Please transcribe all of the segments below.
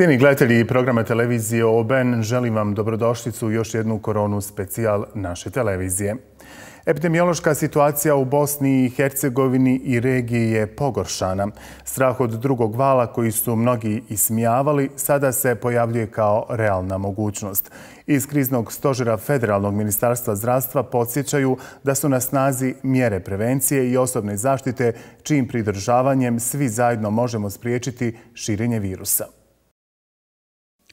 Cijeni gledatelji programa televizije OBEN, želim vam dobrodošlicu u još jednu koronu specijal naše televizije. Epidemiološka situacija u Bosni i Hercegovini i regiji je pogoršana. Strah od drugog vala koji su mnogi ismijavali sada se pojavljuje kao realna mogućnost. Iz kriznog stožera Federalnog ministarstva zdravstva podsjećaju da su na snazi mjere prevencije i osobne zaštite čim pridržavanjem svi zajedno možemo spriječiti širenje virusa.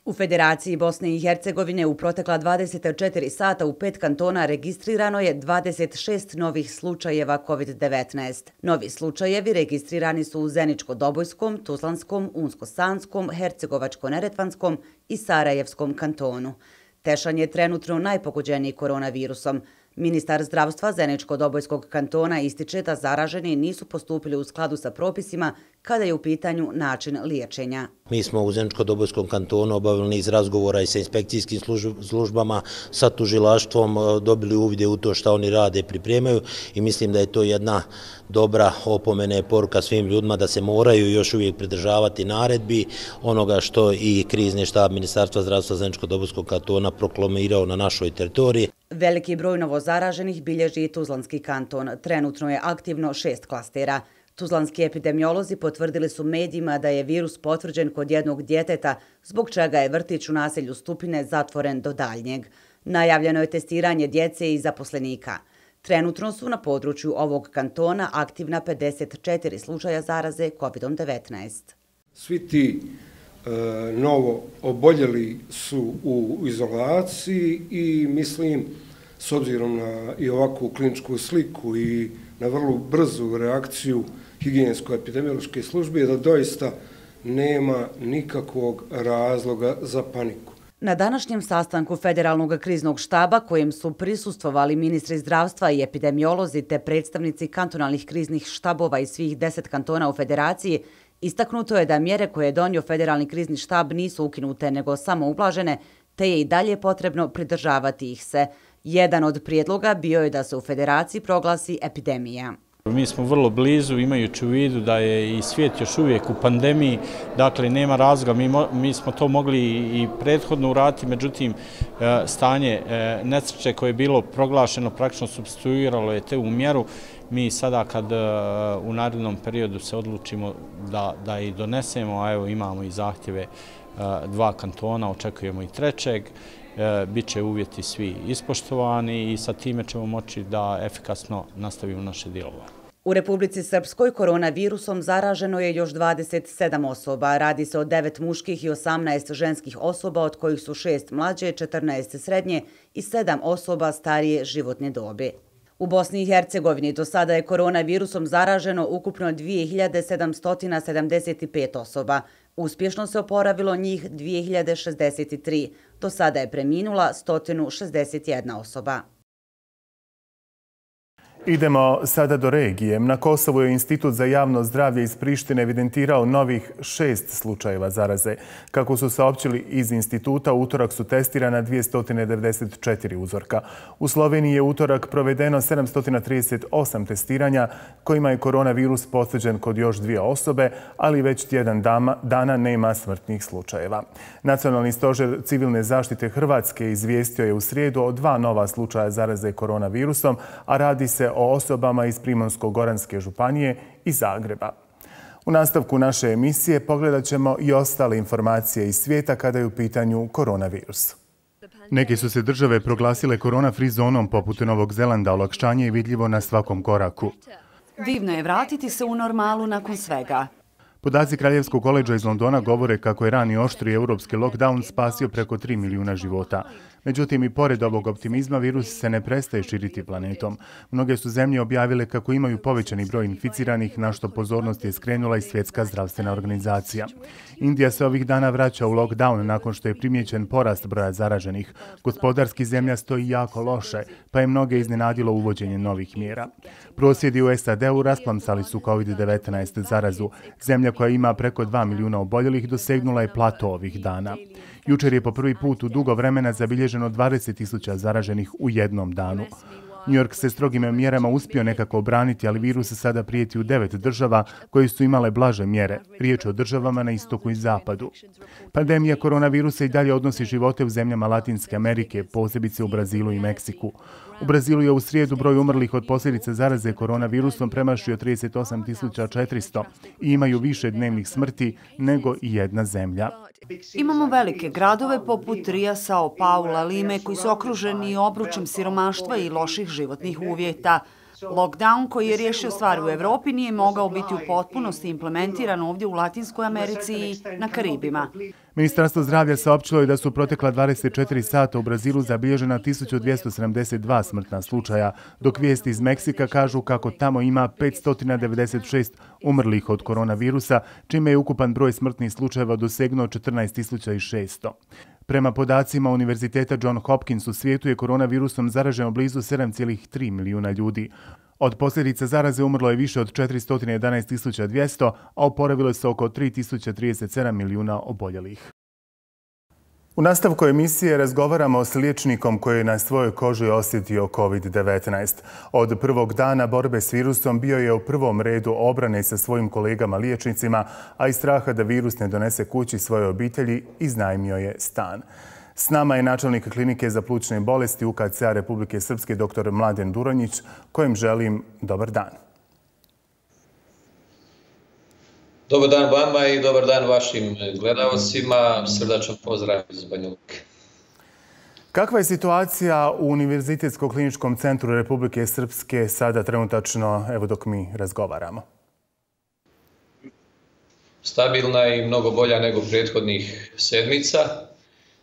U Federaciji Bosne i Hercegovine u protekla 24 sata u pet kantona registrirano je 26 novih slučajeva COVID-19. Novi slučajevi registrirani su u Zeničko-Dobojskom, Tuzlanskom, Unsko-Sanskom, Hercegovačko-Neretvanskom i Sarajevskom kantonu. Tešan je trenutno najpogođeniji koronavirusom. Ministar zdravstva Zeničko-Dobojskog kantona ističe da zaraženi nisu postupili u skladu sa propisima kada je u pitanju način liječenja. Mi smo u Zeničko-Dobojskom kantonu obavili niz razgovora i sa inspekcijskim službama, sa tužilaštvom, e, dobili uvide u to što oni rade i pripremaju i mislim da je to jedna dobra opomene poruka svim ljudima da se moraju još uvijek pridržavati naredbi onoga što i krizni štab Ministarstva zdravstva Zeničko-Dobojskog kantona proklamirao na našoj teritoriji. Veliki broj novozaraženih bilježi i Tuzlanski kanton. Trenutno je aktivno šest klastera. Tuzlanski epidemiolozi potvrdili su medijima da je virus potvrđen kod jednog djeteta, zbog čega je vrtić u naselju Stupine zatvoren do daljnjeg. Najavljeno je testiranje djece i zaposlenika. Trenutno su na području ovog kantona aktivna 54 slučaja zaraze COVID-19. Svi ti e, novo oboljeli su u izolaciji i mislim, s obzirom na i ovakvu kliničku sliku i na vrlo brzu reakciju higijensko-epidemiološke službe da doista nema nikakvog razloga za paniku. Na današnjem sastanku Federalnog kriznog štaba kojem su prisustvovali ministri zdravstva i epidemiolozi te predstavnici kantonalnih kriznih štabova iz svih deset kantona u federaciji, istaknuto je da mjere koje je donio Federalni krizni štab nisu ukinute nego samo ublažene, te je i dalje potrebno pridržavati ih se. Jedan od prijedloga bio je da se u federaciji proglasi epidemija. Mi smo vrlo blizu, imajući u vidu da je i svijet još uvijek u pandemiji, dakle nema razloga, mi, mi smo to mogli i prethodno urati, međutim e, stanje e, nesreće koje je bilo proglašeno praktično substituiralo je te u mjeru. Mi sada kad e, u narednom periodu se odlučimo da, da i donesemo, a evo imamo i zahtjeve dva kantona, očekujemo i trećeg, bit će uvjeti svi ispoštovani i sa time ćemo moći da efikasno nastavimo naše djelovanje. U Republici Srpskoj koronavirusom zaraženo je još 27 osoba. Radi se o 9 muških i 18 ženskih osoba, od kojih su 6 mlađe, 14 srednje i 7 osoba starije životne dobe. U Bosni i Hercegovini do sada je koronavirusom zaraženo ukupno 2775 osoba. Uspješno se oporavilo njih 2063. Do sada je preminula 161 osoba. Idemo sada do regije. Na Kosovu je Institut za javno zdravlje iz Prištine evidentirao novih šest slučajeva zaraze. Kako su saopćili iz instituta, utorak su testirana 294 uzorka. U Sloveniji je utorak provedeno 738 testiranja kojima je koronavirus potvrđen kod još dvije osobe, ali već tjedan dana nema smrtnih slučajeva. Nacionalni stožer civilne zaštite Hrvatske izvijestio je u srijedu o dva nova slučaja zaraze koronavirusom, a radi se o osobama iz Primonsko-Goranske županije i Zagreba. U nastavku naše emisije pogledat ćemo i ostale informacije iz svijeta kada je u pitanju koronavirus. Neke su se države proglasile korona-free zonom poput Novog Zelanda, olakšanje je vidljivo na svakom koraku. Divno je vratiti se u normalu nakon svega. Podaci Kraljevskog koleđa iz Londona govore kako je rani oštri evropski lockdown spasio preko 3 milijuna života. Međutim, i pored ovog optimizma, virus se ne prestaje širiti planetom. Mnoge su zemlje objavile kako imaju povećani broj inficiranih, na što pozornost je skrenula i svjetska zdravstvena organizacija. Indija se ovih dana vraća u lockdown nakon što je primjećen porast broja zaraženih. Gospodarski zemlja stoji jako loše, pa je mnoge iznenadilo uvođenje novih mjera. Prosjedi u SAD-u rasplamsali su COVID-19 zarazu. Zemlja koja ima preko 2 milijuna oboljelih dosegnula je plato ovih dana. Jučer je po prvi put u dugo vremena zabilježeno 20.000 zaraženih u jednom danu. New York se strogim mjerama uspio nekako obraniti, ali virus sada prijeti u devet država koje su imale blaže mjere. Riječ o državama na istoku i zapadu. Pandemija koronavirusa i dalje odnosi živote u zemljama Latinske Amerike, posebice u Brazilu i Meksiku. U Brazilu je u srijedu broj umrlih od posljedice zaraze koronavirusom premašio 38.400 i imaju više dnevnih smrti nego i jedna zemlja. Imamo velike gradove poput Rija, Sao Paula, Lime koji su okruženi obručem siromaštva i loših životnih uvjeta. Lockdown koji je riješio stvari u Evropi nije mogao biti u potpunosti implementiran ovdje u Latinskoj Americi i na Karibima. Ministarstvo zdravlja saopćilo je da su protekla 24 sata u Brazilu zabilježena 1272 smrtna slučaja, dok vijesti iz Meksika kažu kako tamo ima 596 umrlih od koronavirusa, čime je ukupan broj smrtnih slučajeva dosegnuo 14.600. Prema podacima Univerziteta John Hopkins u svijetu je koronavirusom zaraženo blizu 7,3 milijuna ljudi. Od posljedica zaraze umrlo je više od 411.200, a oporavilo se oko 3.037 milijuna oboljelih. U nastavku emisije razgovaramo s liječnikom koji je na svojoj koži osjetio COVID-19. Od prvog dana borbe s virusom bio je u prvom redu obrane sa svojim kolegama liječnicima, a i straha da virus ne donese kući svoje obitelji, iznajmio je stan. S nama je načelnik klinike za plućne bolesti UKCA Republike Srpske dr. Mladen Duronjić, kojem želim dobar dan. Dobar dan vama i dobar dan vašim gledalcima. Srdačan pozdrav iz Banjuke. Kakva je situacija u Univerzitetsko-kliničkom centru Republike Srpske sada trenutačno, evo dok mi razgovaramo? Stabilna i mnogo bolja nego prethodnih sedmica.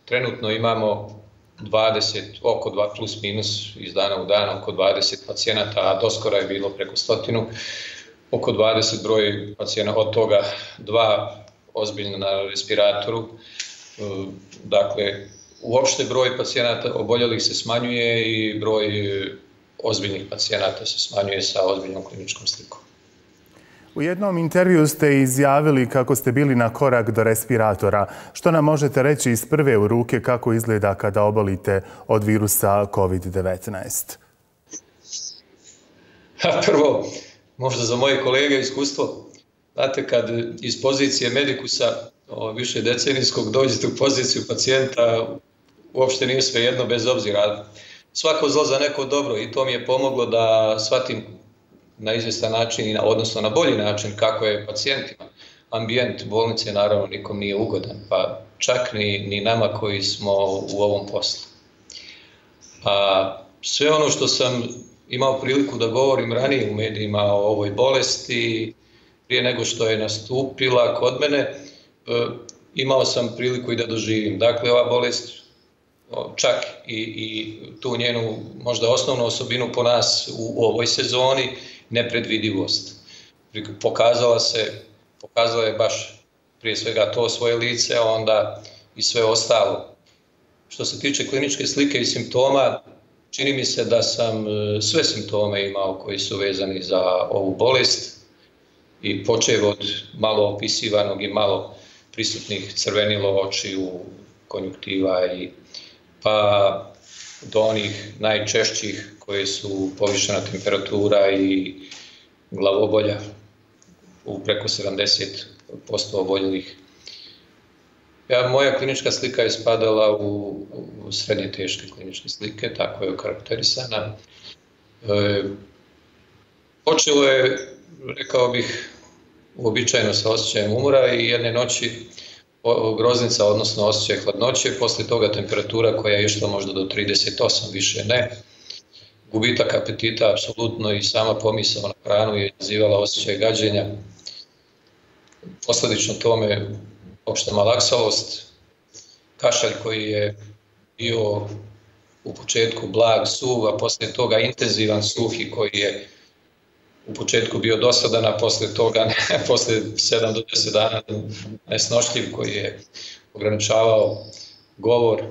Trenutno imamo 20, oko 2 plus minus iz dana u dan, oko 20 pacijenata, a doskora je bilo preko stotinu oko 20 broj pacijena, od toga dva ozbiljno na respiratoru. E, dakle, uopšte broj pacijenata oboljelih se smanjuje i broj ozbiljnih pacijenata se smanjuje sa ozbiljnom kliničkom slikom. U jednom intervju ste izjavili kako ste bili na korak do respiratora. Što nam možete reći iz prve u ruke kako izgleda kada obolite od virusa COVID-19? Prvo, možda za moje kolege iskustvo, znate, kad iz pozicije medikusa više decenijskog dođete u poziciju pacijenta, uopšte nije sve jedno bez obzira. Svako zlo za neko dobro i to mi je pomoglo da shvatim na izvestan način, odnosno na bolji način kako je pacijentima. Ambijent bolnice naravno nikom nije ugodan, pa čak ni, ni nama koji smo u ovom poslu. A sve ono što sam imao priliku da govorim ranije u medijima o ovoj bolesti, prije nego što je nastupila kod mene, e, imao sam priliku i da doživim. Dakle, ova bolest, čak i, i tu njenu možda osnovnu osobinu po nas u ovoj sezoni, nepredvidivost. Pokazala se, pokazala je baš prije svega to svoje lice, a onda i sve ostalo. Što se tiče kliničke slike i simptoma, Čini mi se da sam e, sve simptome imao koji su vezani za ovu bolest i počev od malo opisivanog i malo prisutnih crvenilo oči u konjuktiva i pa do onih najčešćih koje su povišena temperatura i glavobolja u preko 70% oboljelih Ja, moja klinička slika je spadala u, u srednje teške kliničke slike, tako je okarakterisana. E, počelo je, rekao bih, uobičajeno sa osjećajem umora i jedne noći groznica, odnosno osjećaj hladnoće, posle toga temperatura koja je išla možda do 38, više ne. Gubitak apetita, apsolutno, i sama pomisao na hranu je izazivala osjećaj gađenja. Posledično tome opšta malaksalost, kašalj koji je bio u početku blag, suv, a posle toga intenzivan suhi koji je u početku bio dosadan, a posle toga, posle 7 do 10 dana nesnošljiv koji je ograničavao govor,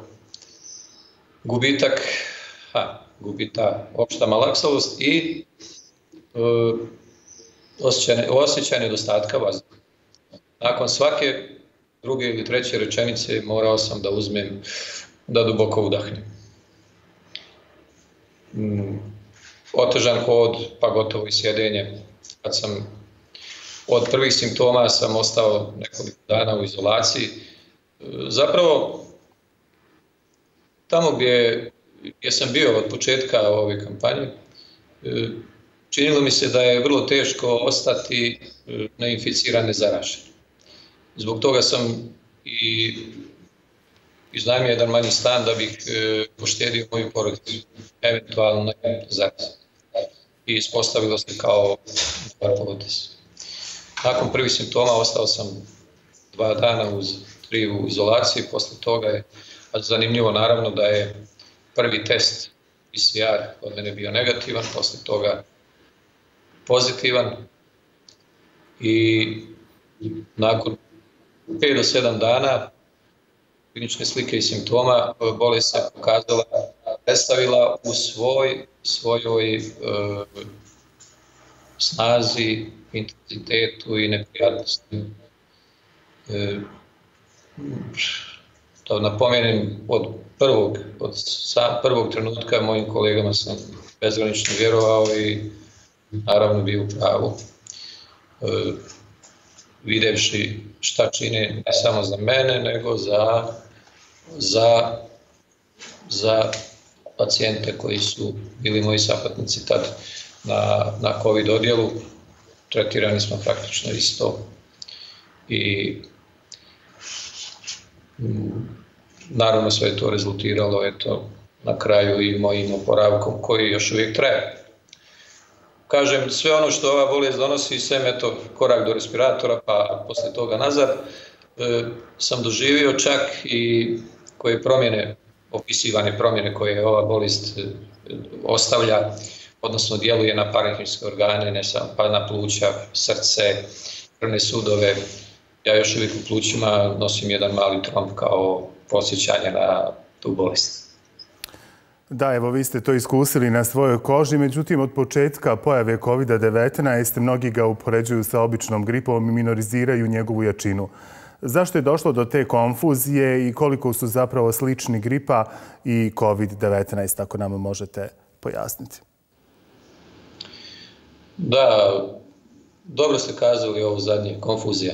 gubitak, ha, gubita opšta malaksalost i e, osjećaj, osjećaj nedostatka vazduha. Nakon svake druge ili treće rečenice morao sam da uzmem, da duboko udahnem. Mm, otežan hod, pa gotovo i sjedenje. Kad sam od prvih simptoma sam ostao nekoliko dana u izolaciji. E, zapravo, tamo gdje, gdje sam bio od početka ove kampanje, e, činilo mi se da je vrlo teško ostati e, neinficiran, nezarašen. Zbog toga sam i iznajmio jedan manji stan da bih e, poštedio moju porodicu, eventualno zaraz i ispostavilo se kao potes. Nakon prvih simptoma ostao sam dva dana uz tri u izolaciji, posle toga je zanimljivo naravno da je prvi test PCR od mene bio negativan, posle toga pozitivan. I nakon 5 do 7 dana kliničke slike i simptoma bolest se pokazala predstavila u svoj, svojoj uh, snazi, intenzitetu i neprijatnosti. E, to napomenem od prvog, od sam prvog trenutka mojim kolegama sam bezgranično vjerovao i naravno bio u pravu. E, videvši šta čini ne samo za mene, nego za, za, za pacijente koji su bili moji sapatnici tad na, na COVID odjelu. Tretirani smo praktično isto. I mm, naravno sve to rezultiralo eto, na kraju i mojim oporavkom koji još uvijek traje. Kažem, sve ono što ova bolest donosi, sem eto, korak do respiratora, pa posle toga nazad, e, sam doživio čak i koje promjene opisivane promjene koje ova bolest e, ostavlja, odnosno djeluje na parenhimske organe, ne samo pa na pluća, srce, krvne sudove. Ja još uvijek u plućima nosim jedan mali tromb kao posjećanje na tu bolest. Da, evo vi ste to iskusili na svojoj koži, međutim od početka pojave COVID-19 mnogi ga upoređuju sa običnom gripom i minoriziraju njegovu jačinu. Zašto je došlo do te konfuzije i koliko su zapravo slični gripa i COVID-19, ako nam možete pojasniti? Da, dobro ste kazali ovo zadnje, konfuzija.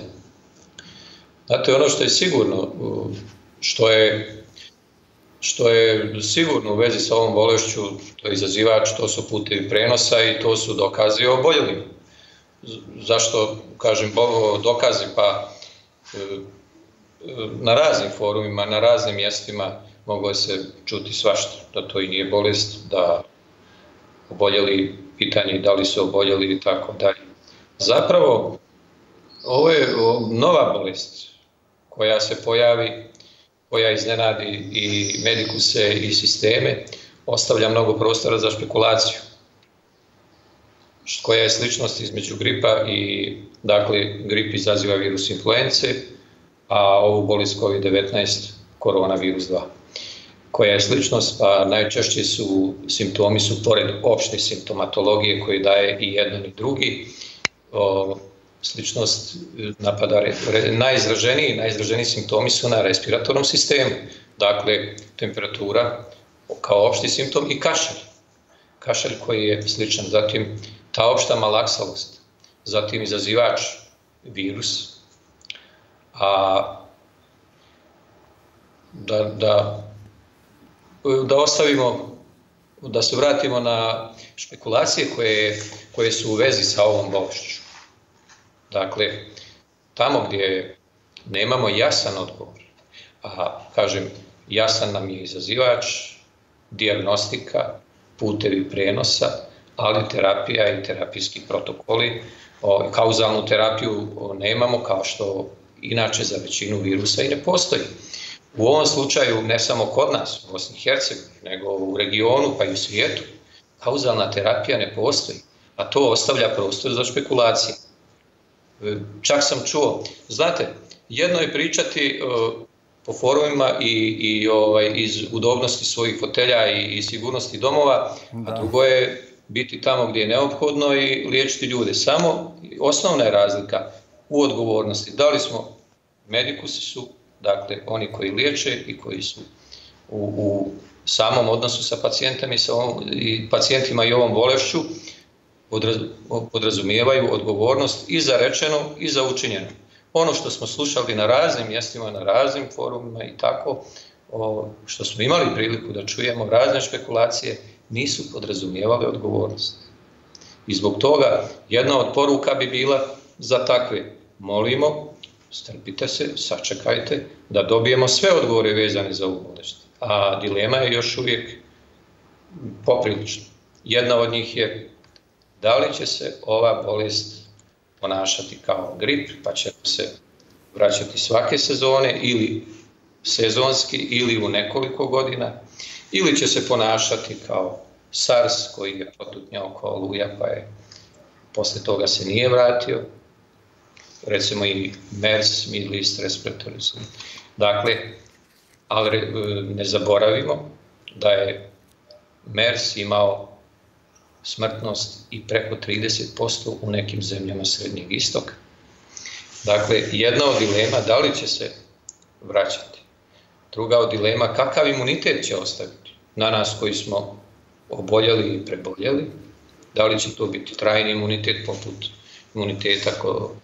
Znate, ono što je sigurno, što je, što je sigurno u vezi sa ovom bolešću, to je izazivač, to su putevi prenosa i to su dokazi o oboljelim. Zašto, kažem, dokazi, pa e, e, na raznim forumima, na raznim mjestima moglo se čuti svašta, da to i nije bolest, da oboljeli pitanje da li su oboljeli i tako dalje. Zapravo, ovo je nova bolest koja se pojavi, koja iznenadi i medikuse i sisteme, ostavlja mnogo prostora za špekulaciju. Koja je sličnost između gripa i Dakle, grip izaziva virus influence, a ovu bolest COVID-19 koronavirus 2. Koja je sličnost? Pa najčešće su simptomi su pored opšte simptomatologije koje daje i jedan i drugi. O, sličnost e, napada najizraženiji, najizraženiji simptomi su na respiratornom sistemu. Dakle, temperatura kao opšti simptom i kašalj. Kašalj koji je sličan. Zatim, ta opšta malaksalost zatim izazivač virus, a da, da, da ostavimo, da se vratimo na špekulacije koje, koje su u vezi sa ovom bolešću. Dakle, tamo gdje nemamo jasan odgovor, a kažem, jasan nam je izazivač, diagnostika, putevi prenosa, ali terapija i terapijski protokoli, kauzalnu terapiju nemamo kao što inače za većinu virusa i ne postoji. U ovom slučaju ne samo kod nas, u Bosni i Hercegovini, nego u regionu pa i u svijetu, kauzalna terapija ne postoji, a to ostavlja prostor za špekulacije. Čak sam čuo, znate, jedno je pričati e, po forumima i, i ovaj, iz udobnosti svojih fotelja i, i sigurnosti domova, da. a drugo je biti tamo gdje je neophodno i liječiti ljude. Samo osnovna je razlika u odgovornosti. Da li smo medikusi su, dakle, oni koji liječe i koji su u, u samom odnosu sa pacijentima i, sa ovom, i pacijentima i ovom bolešću podrazumijevaju odgovornost i za rečeno i za učinjeno. Ono što smo slušali na raznim mjestima, na raznim forumima i tako, o, što smo imali priliku da čujemo razne špekulacije, nisu podrazumijevali odgovornost. I zbog toga jedna od poruka bi bila za takve. Molimo, strpite se, sačekajte da dobijemo sve odgovore vezane za ovu bolest. A dilema je još uvijek poprilična. Jedna od njih je da li će se ova bolest ponašati kao grip, pa će se vraćati svake sezone ili sezonski ili u nekoliko godina, ili će se ponašati kao SARS koji je potutnjao kao luja pa je posle toga se nije vratio, recimo i MERS, Middle East Respiratory Dakle, ali ne zaboravimo da je MERS imao smrtnost i preko 30% u nekim zemljama Srednjeg istoka. Dakle, jedna od dilema da li će se vraćati. Druga od dilema kakav imunitet će ostaviti na nas koji smo oboljeli i preboljeli. Da li će to biti trajni imunitet poput imuniteta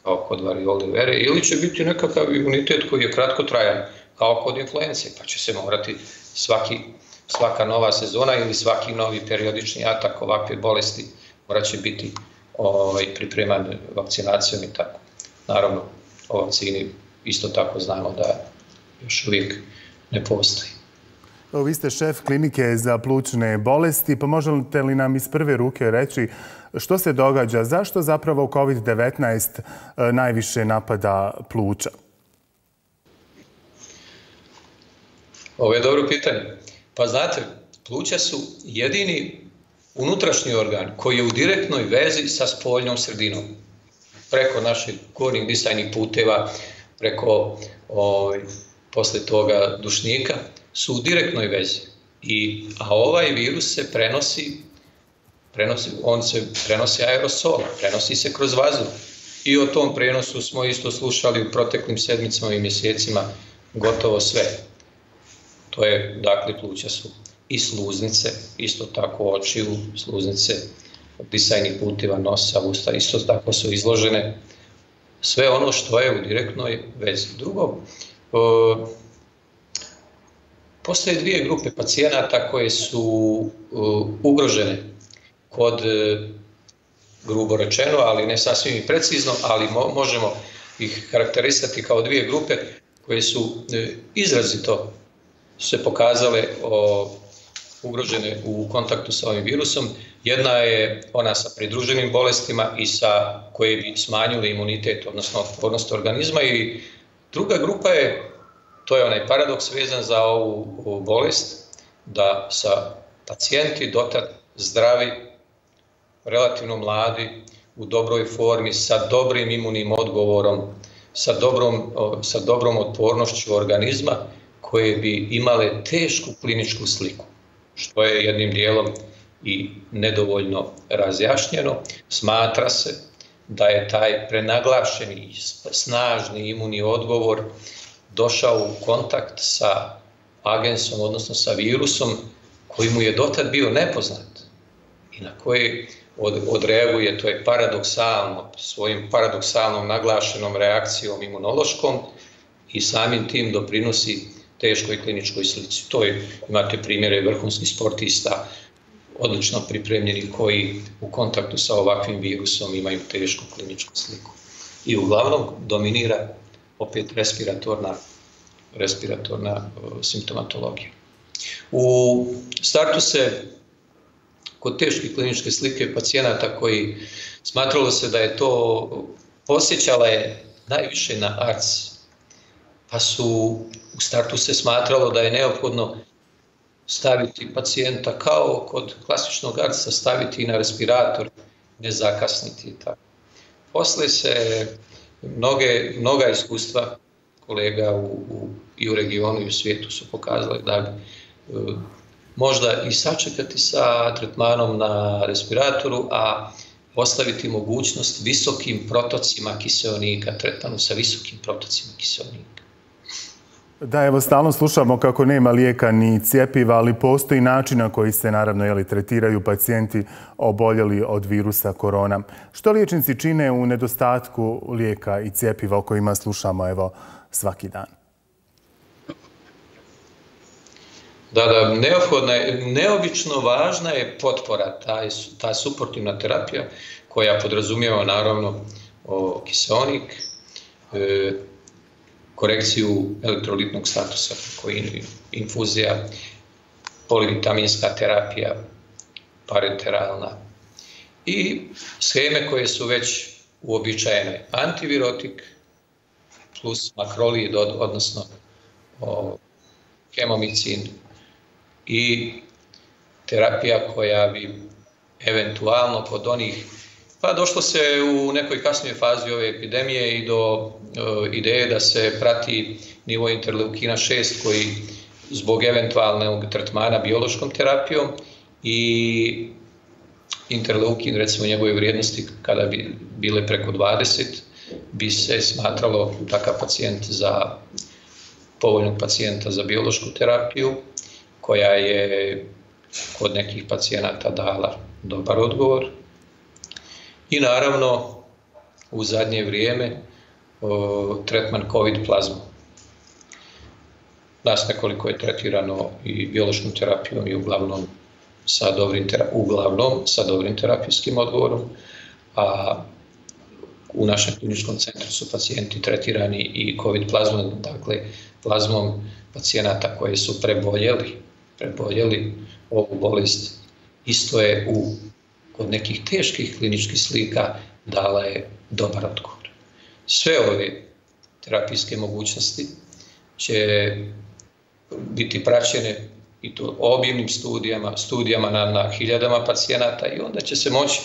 kao kod variole vere ili će biti nekakav imunitet koji je kratko trajan kao kod influence pa će se morati svaki svaka nova sezona ili svaki novi periodični atak ovakve bolesti mora će biti ovaj, pripreman vakcinacijom i tako. Naravno, o vakcini isto tako znamo da još uvijek ne postoji. Vi ste šef klinike za plućne bolesti, pa možete li nam iz prve ruke reći što se događa, zašto zapravo COVID-19 e, najviše napada pluća? Ovo je dobro pitanje. Pa znate, pluća su jedini unutrašnji organ koji je u direktnoj vezi sa spoljnom sredinom. Preko naših gornjih disajnih puteva, preko ovaj, posle toga dušnika, su u direktnoj vezi. I, a ovaj virus se prenosi, prenosi, on se prenosi aerosol, prenosi se kroz vazduh. I o tom prenosu smo isto slušali u proteklim sedmicama i mjesecima gotovo sve. To je, dakle, pluća su i sluznice, isto tako očiju, sluznice, disajnih putiva, nosa, usta, isto tako su izložene. Sve ono što je u direktnoj vezi. Drugo, e, postoje dvije grupe pacijenata koje su e, ugrožene kod, e, grubo rečeno, ali ne sasvim i precizno, ali možemo ih karakterisati kao dvije grupe koje su izrazito se pokazale o, ugrožene u kontaktu sa ovim virusom. Jedna je ona sa pridruženim bolestima i sa koje bi smanjile imunitet, odnosno otpornost organizma i druga grupa je, to je onaj paradoks vezan za ovu, ovu bolest, da sa pacijenti dotad zdravi, relativno mladi, u dobroj formi, sa dobrim imunim odgovorom, sa dobrom, sa dobrom otpornošću organizma, koje bi imale tešku kliničku sliku, što je jednim dijelom i nedovoljno razjašnjeno. Smatra se da je taj prenaglašeni snažni imunni odgovor došao u kontakt sa agensom, odnosno sa virusom koji mu je dotad bio nepoznat i na koji odreaguje, to je paradoksalno, svojim paradoksalnom naglašenom reakcijom imunološkom i samim tim doprinosi teškoj kliničkoj slici. To je, imate primjere vrhunskih sportista, odlično pripremljeni koji u kontaktu sa ovakvim virusom imaju tešku kliničku sliku. I uglavnom dominira opet respiratorna, respiratorna simptomatologija. U startu se kod teške kliničke slike pacijenata koji smatralo se da je to posjećala je najviše na ARC pa su u startu se smatralo da je neophodno staviti pacijenta kao kod klasičnog arca, staviti na respirator, ne zakasniti. i Tako. Posle se mnoge, mnoga iskustva kolega u, u, i u regionu i u svijetu su pokazali da bi e, možda i sačekati sa tretmanom na respiratoru, a ostaviti mogućnost visokim protocima kiseonika, tretmanu sa visokim protocima kiseonika. Da, evo, stalno slušamo kako nema lijeka ni cijepiva, ali postoji način na koji se naravno jeli, tretiraju pacijenti oboljeli od virusa korona. Što liječnici čine u nedostatku lijeka i cijepiva o kojima slušamo evo, svaki dan? Da, da, neophodna je, neobično važna je potpora, taj, ta suportivna terapija koja podrazumijeva naravno o, kiseonik, e, korekciju elektrolitnog statusa, koji infuzija, polivitaminska terapija, parenteralna i scheme koje su već uobičajene. Antivirotik plus makrolid, odnosno o, hemomicin i terapija koja bi eventualno kod onih Pa došlo se u nekoj kasnijoj fazi ove epidemije i do e, ideje da se prati nivo interleukina 6 koji zbog eventualnog tretmana biološkom terapijom i interleukin, recimo njegove vrijednosti kada bi bile preko 20, bi se smatralo takav pacijent za povoljnog pacijenta za biološku terapiju, koja je kod nekih pacijenata dala dobar odgovor, I naravno, u zadnje vrijeme, o, tretman COVID plazma. Nas nekoliko je tretirano i biološkom terapijom i uglavnom sa dobrim, uglavnom sa dobrim terapijskim odgovorom, a u našem kliničkom centru su pacijenti tretirani i COVID plazmom, dakle plazmom pacijenata koji su preboljeli, preboljeli ovu bolest. Isto je u kod nekih teških kliničkih slika dala je dobar odgovor. Sve ove terapijske mogućnosti će biti praćene i to obimnim studijama, studijama na, na hiljadama pacijenata i onda će se moći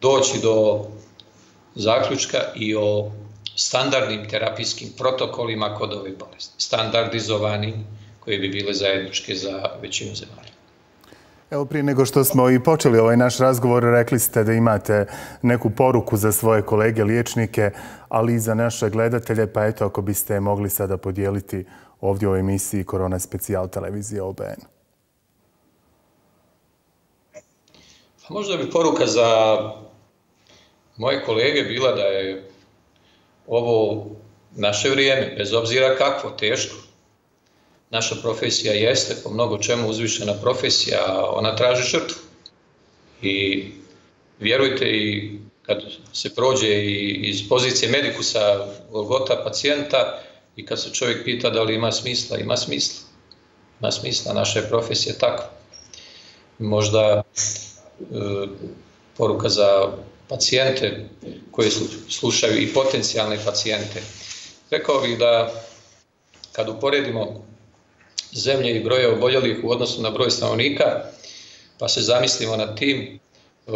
doći do zaključka i o standardnim terapijskim protokolima kod ove bolesti. Standardizovani koji bi bile zajedničke za većinu zemalja. Evo prije nego što smo i počeli ovaj naš razgovor, rekli ste da imate neku poruku za svoje kolege liječnike, ali i za naše gledatelje, pa eto ako biste mogli sada podijeliti ovdje u emisiji Korona specijal televizije OBN. Pa možda bi poruka za moje kolege bila da je ovo naše vrijeme, bez obzira kakvo, teško, naša profesija jeste po mnogo čemu uzvišena profesija, ona traži žrtvu. I vjerujte i kad se prođe i iz pozicije medikusa Golgota pacijenta i kad se čovjek pita da li ima smisla, ima smisla. Ima smisla, naša je profesija takva. Možda e, poruka za pacijente koji slušaju i potencijalne pacijente. Rekao bih da kad uporedimo zemlje i broja oboljelih u odnosu na broj stanovnika, pa se zamislimo nad tim, e,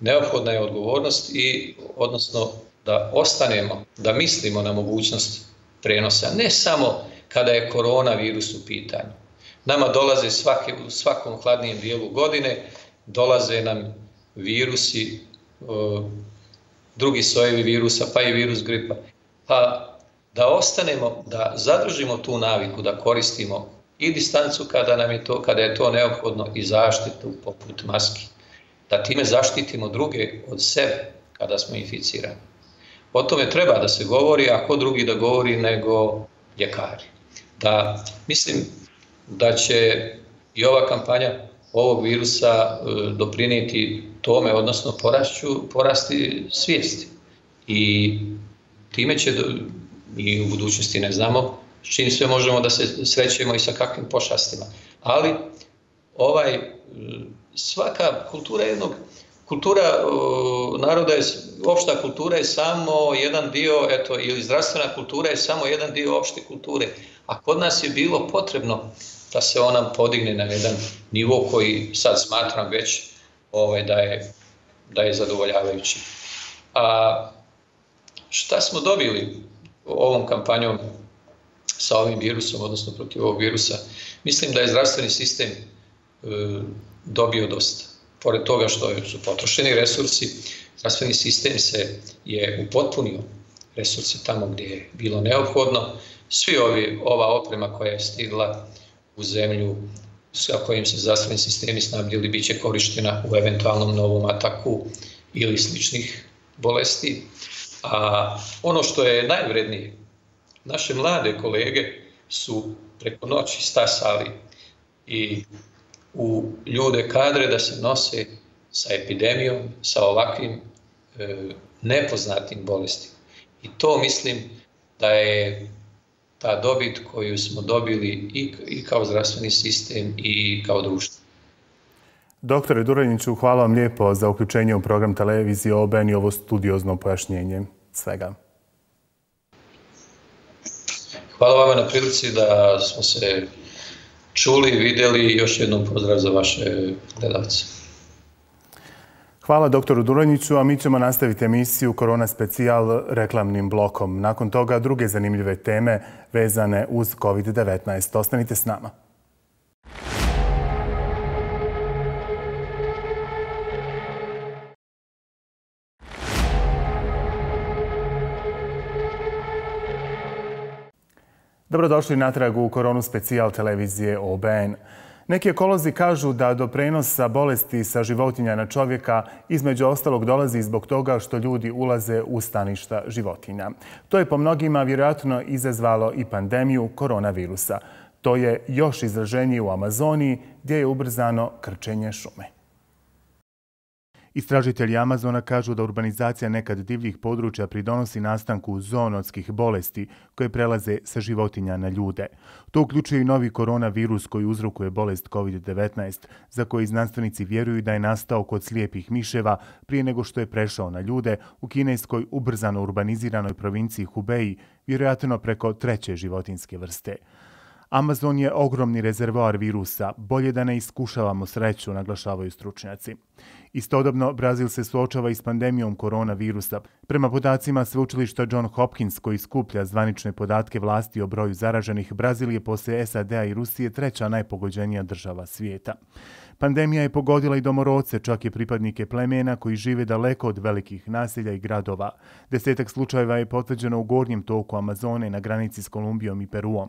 neophodna je odgovornost i odnosno da ostanemo, da mislimo na mogućnost prenosa, ne samo kada je koronavirus u pitanju. Nama dolaze svake, u svakom hladnijem dijelu godine, dolaze nam virusi, e, drugi sojevi virusa, pa i virus gripa. Pa da ostanemo, da zadržimo tu naviku, da koristimo i distancu kada, nam je, to, kada je to neophodno i zaštitu poput maski. Da time zaštitimo druge od sebe kada smo inficirani. O tome treba da se govori, a ko drugi da govori nego ljekari. Da, mislim da će i ova kampanja ovog virusa e, tome, odnosno porašću, porasti svijesti. I time će i u budućnosti ne znamo s čim sve možemo da se srećemo i sa kakvim pošastima. Ali ovaj svaka kultura jednog kultura naroda je opšta kultura je samo jedan dio eto ili zdravstvena kultura je samo jedan dio opšte kulture. A kod nas je bilo potrebno da se ona podigne na jedan nivo koji sad smatram već ovaj da je da je zadovoljavajući. A šta smo dobili ovom kampanjom sa ovim virusom, odnosno protiv ovog virusa, mislim da je zdravstveni sistem e, dobio dosta. Pored toga što su potrošeni resursi, zdravstveni sistem se je upotpunio resurse tamo gdje je bilo neophodno. Svi ovi, ova oprema koja je stigla u zemlju sa kojim se zdravstveni sistemi snabdjeli bit će korištena u eventualnom novom ataku ili sličnih bolesti. A ono što je najvrednije, naše mlade kolege su preko noći stasali i u ljude kadre da se nose sa epidemijom, sa ovakvim e, nepoznatim bolestima. I to mislim da je ta dobit koju smo dobili i, i kao zdravstveni sistem i kao društvo. Doktore Duraniću, hvala vam lijepo za uključenje u program televizije OBN i ovo studiozno pojašnjenje svega. Hvala vama na prilici da smo se čuli, videli i još jednom pozdrav za vaše gledalce. Hvala doktoru Duranjiću, a mi ćemo nastaviti emisiju Korona specijal reklamnim blokom. Nakon toga druge zanimljive teme vezane uz COVID-19. Ostanite s nama. Dobrodošli natrag u Koronu specijal televizije OBN. Neki ekolozi kažu da do prenosa bolesti sa životinja na čovjeka između ostalog dolazi zbog toga što ljudi ulaze u staništa životinja. To je po mnogima vjerojatno izazvalo i pandemiju koronavirusa. To je još izraženije u Amazoniji gdje je ubrzano krčenje šume. Istražitelji Amazona kažu da urbanizacija nekad divljih područja pridonosi nastanku zoonotskih bolesti koje prelaze sa životinja na ljude. To uključuje i novi koronavirus koji uzrokuje bolest COVID-19, za koji znanstvenici vjeruju da je nastao kod slijepih miševa prije nego što je prešao na ljude u kineskoj ubrzano urbaniziranoj provinciji Hubei, vjerojatno preko treće životinske vrste. Amazon je ogromni rezervoar virusa, bolje da ne iskušavamo sreću, naglašavaju stručnjaci. Istodobno, Brazil se suočava i s pandemijom koronavirusa. Prema podacima sveučilišta John Hopkins, koji skuplja zvanične podatke vlasti o broju zaraženih, Brazil je posle SAD-a i Rusije treća najpogođenija država svijeta. Pandemija je pogodila i domoroce, čak i pripadnike plemena koji žive daleko od velikih naselja i gradova. Desetak slučajeva je potvrđeno u gornjem toku Amazone na granici s Kolumbijom i Peruom.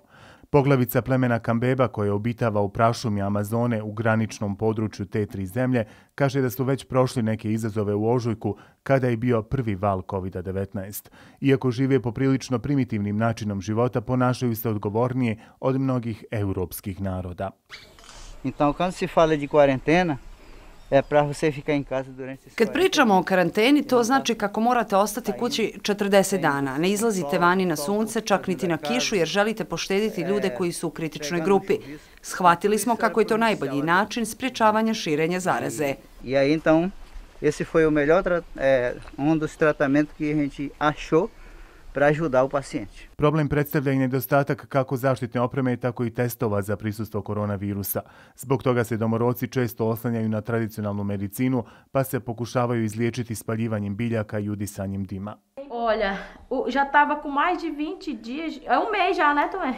Poglavica plemena Kambeba koja obitava u prašumi Amazone u graničnom području te tri zemlje kaže da su već prošli neke izazove u ožujku kada je bio prvi val COVID-19. Iako žive poprilično primitivnim načinom života, ponašaju se odgovornije od mnogih europskih naroda. Então, quando se fala de quarentena, Kad pričamo o karanteni, to znači kako morate ostati kući 40 dana. Ne izlazite vani na sunce, čak niti na kišu, jer želite poštediti ljude koji su u kritičnoj grupi. Shvatili smo kako je to najbolji način spriječavanja širenja zaraze. I aí, então, esse foi o melhor, um dos tratamentos que a gente achou para ajudar o paciente. Problem predstavlja i nedostatak kako zaštitne opreme, tako i testova za prisustvo koronavirusa. Zbog toga se domoroci često oslanjaju na tradicionalnu medicinu, pa se pokušavaju izliječiti spaljivanjem biljaka i udisanjem dima. Olha, já estava com mais de 20 dias, é um mês já, né, Tomé?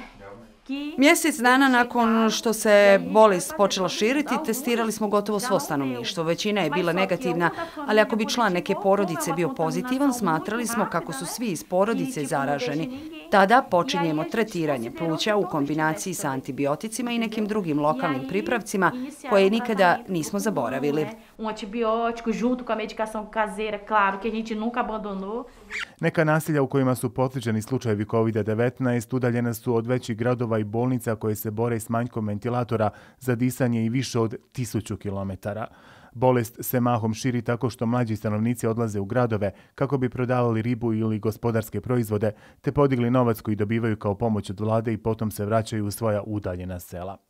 Mjesec dana nakon što se bolest počela širiti, testirali smo gotovo svo stanovništvo. Većina je bila negativna, ali ako bi član neke porodice bio pozitivan, smatrali smo kako su svi iz porodice zaraženi. Tada počinjemo tretiranje pluća u kombinaciji sa antibioticima i nekim drugim lokalnim pripravcima koje nikada nismo zaboravili. Um antibiótico junto com a medicação caseira, claro, que a gente nunca abandonou. Neka nasilja u kojima su potvrđeni slučajevi COVID-19 udaljena su od većih gradova i bolnica koje se bore s manjkom ventilatora za disanje i više od 1000 kilometara. Bolest se mahom širi tako što mlađi stanovnici odlaze u gradove kako bi prodavali ribu ili gospodarske proizvode te podigli novac koji dobivaju kao pomoć od vlade i potom se vraćaju u svoja udaljena sela.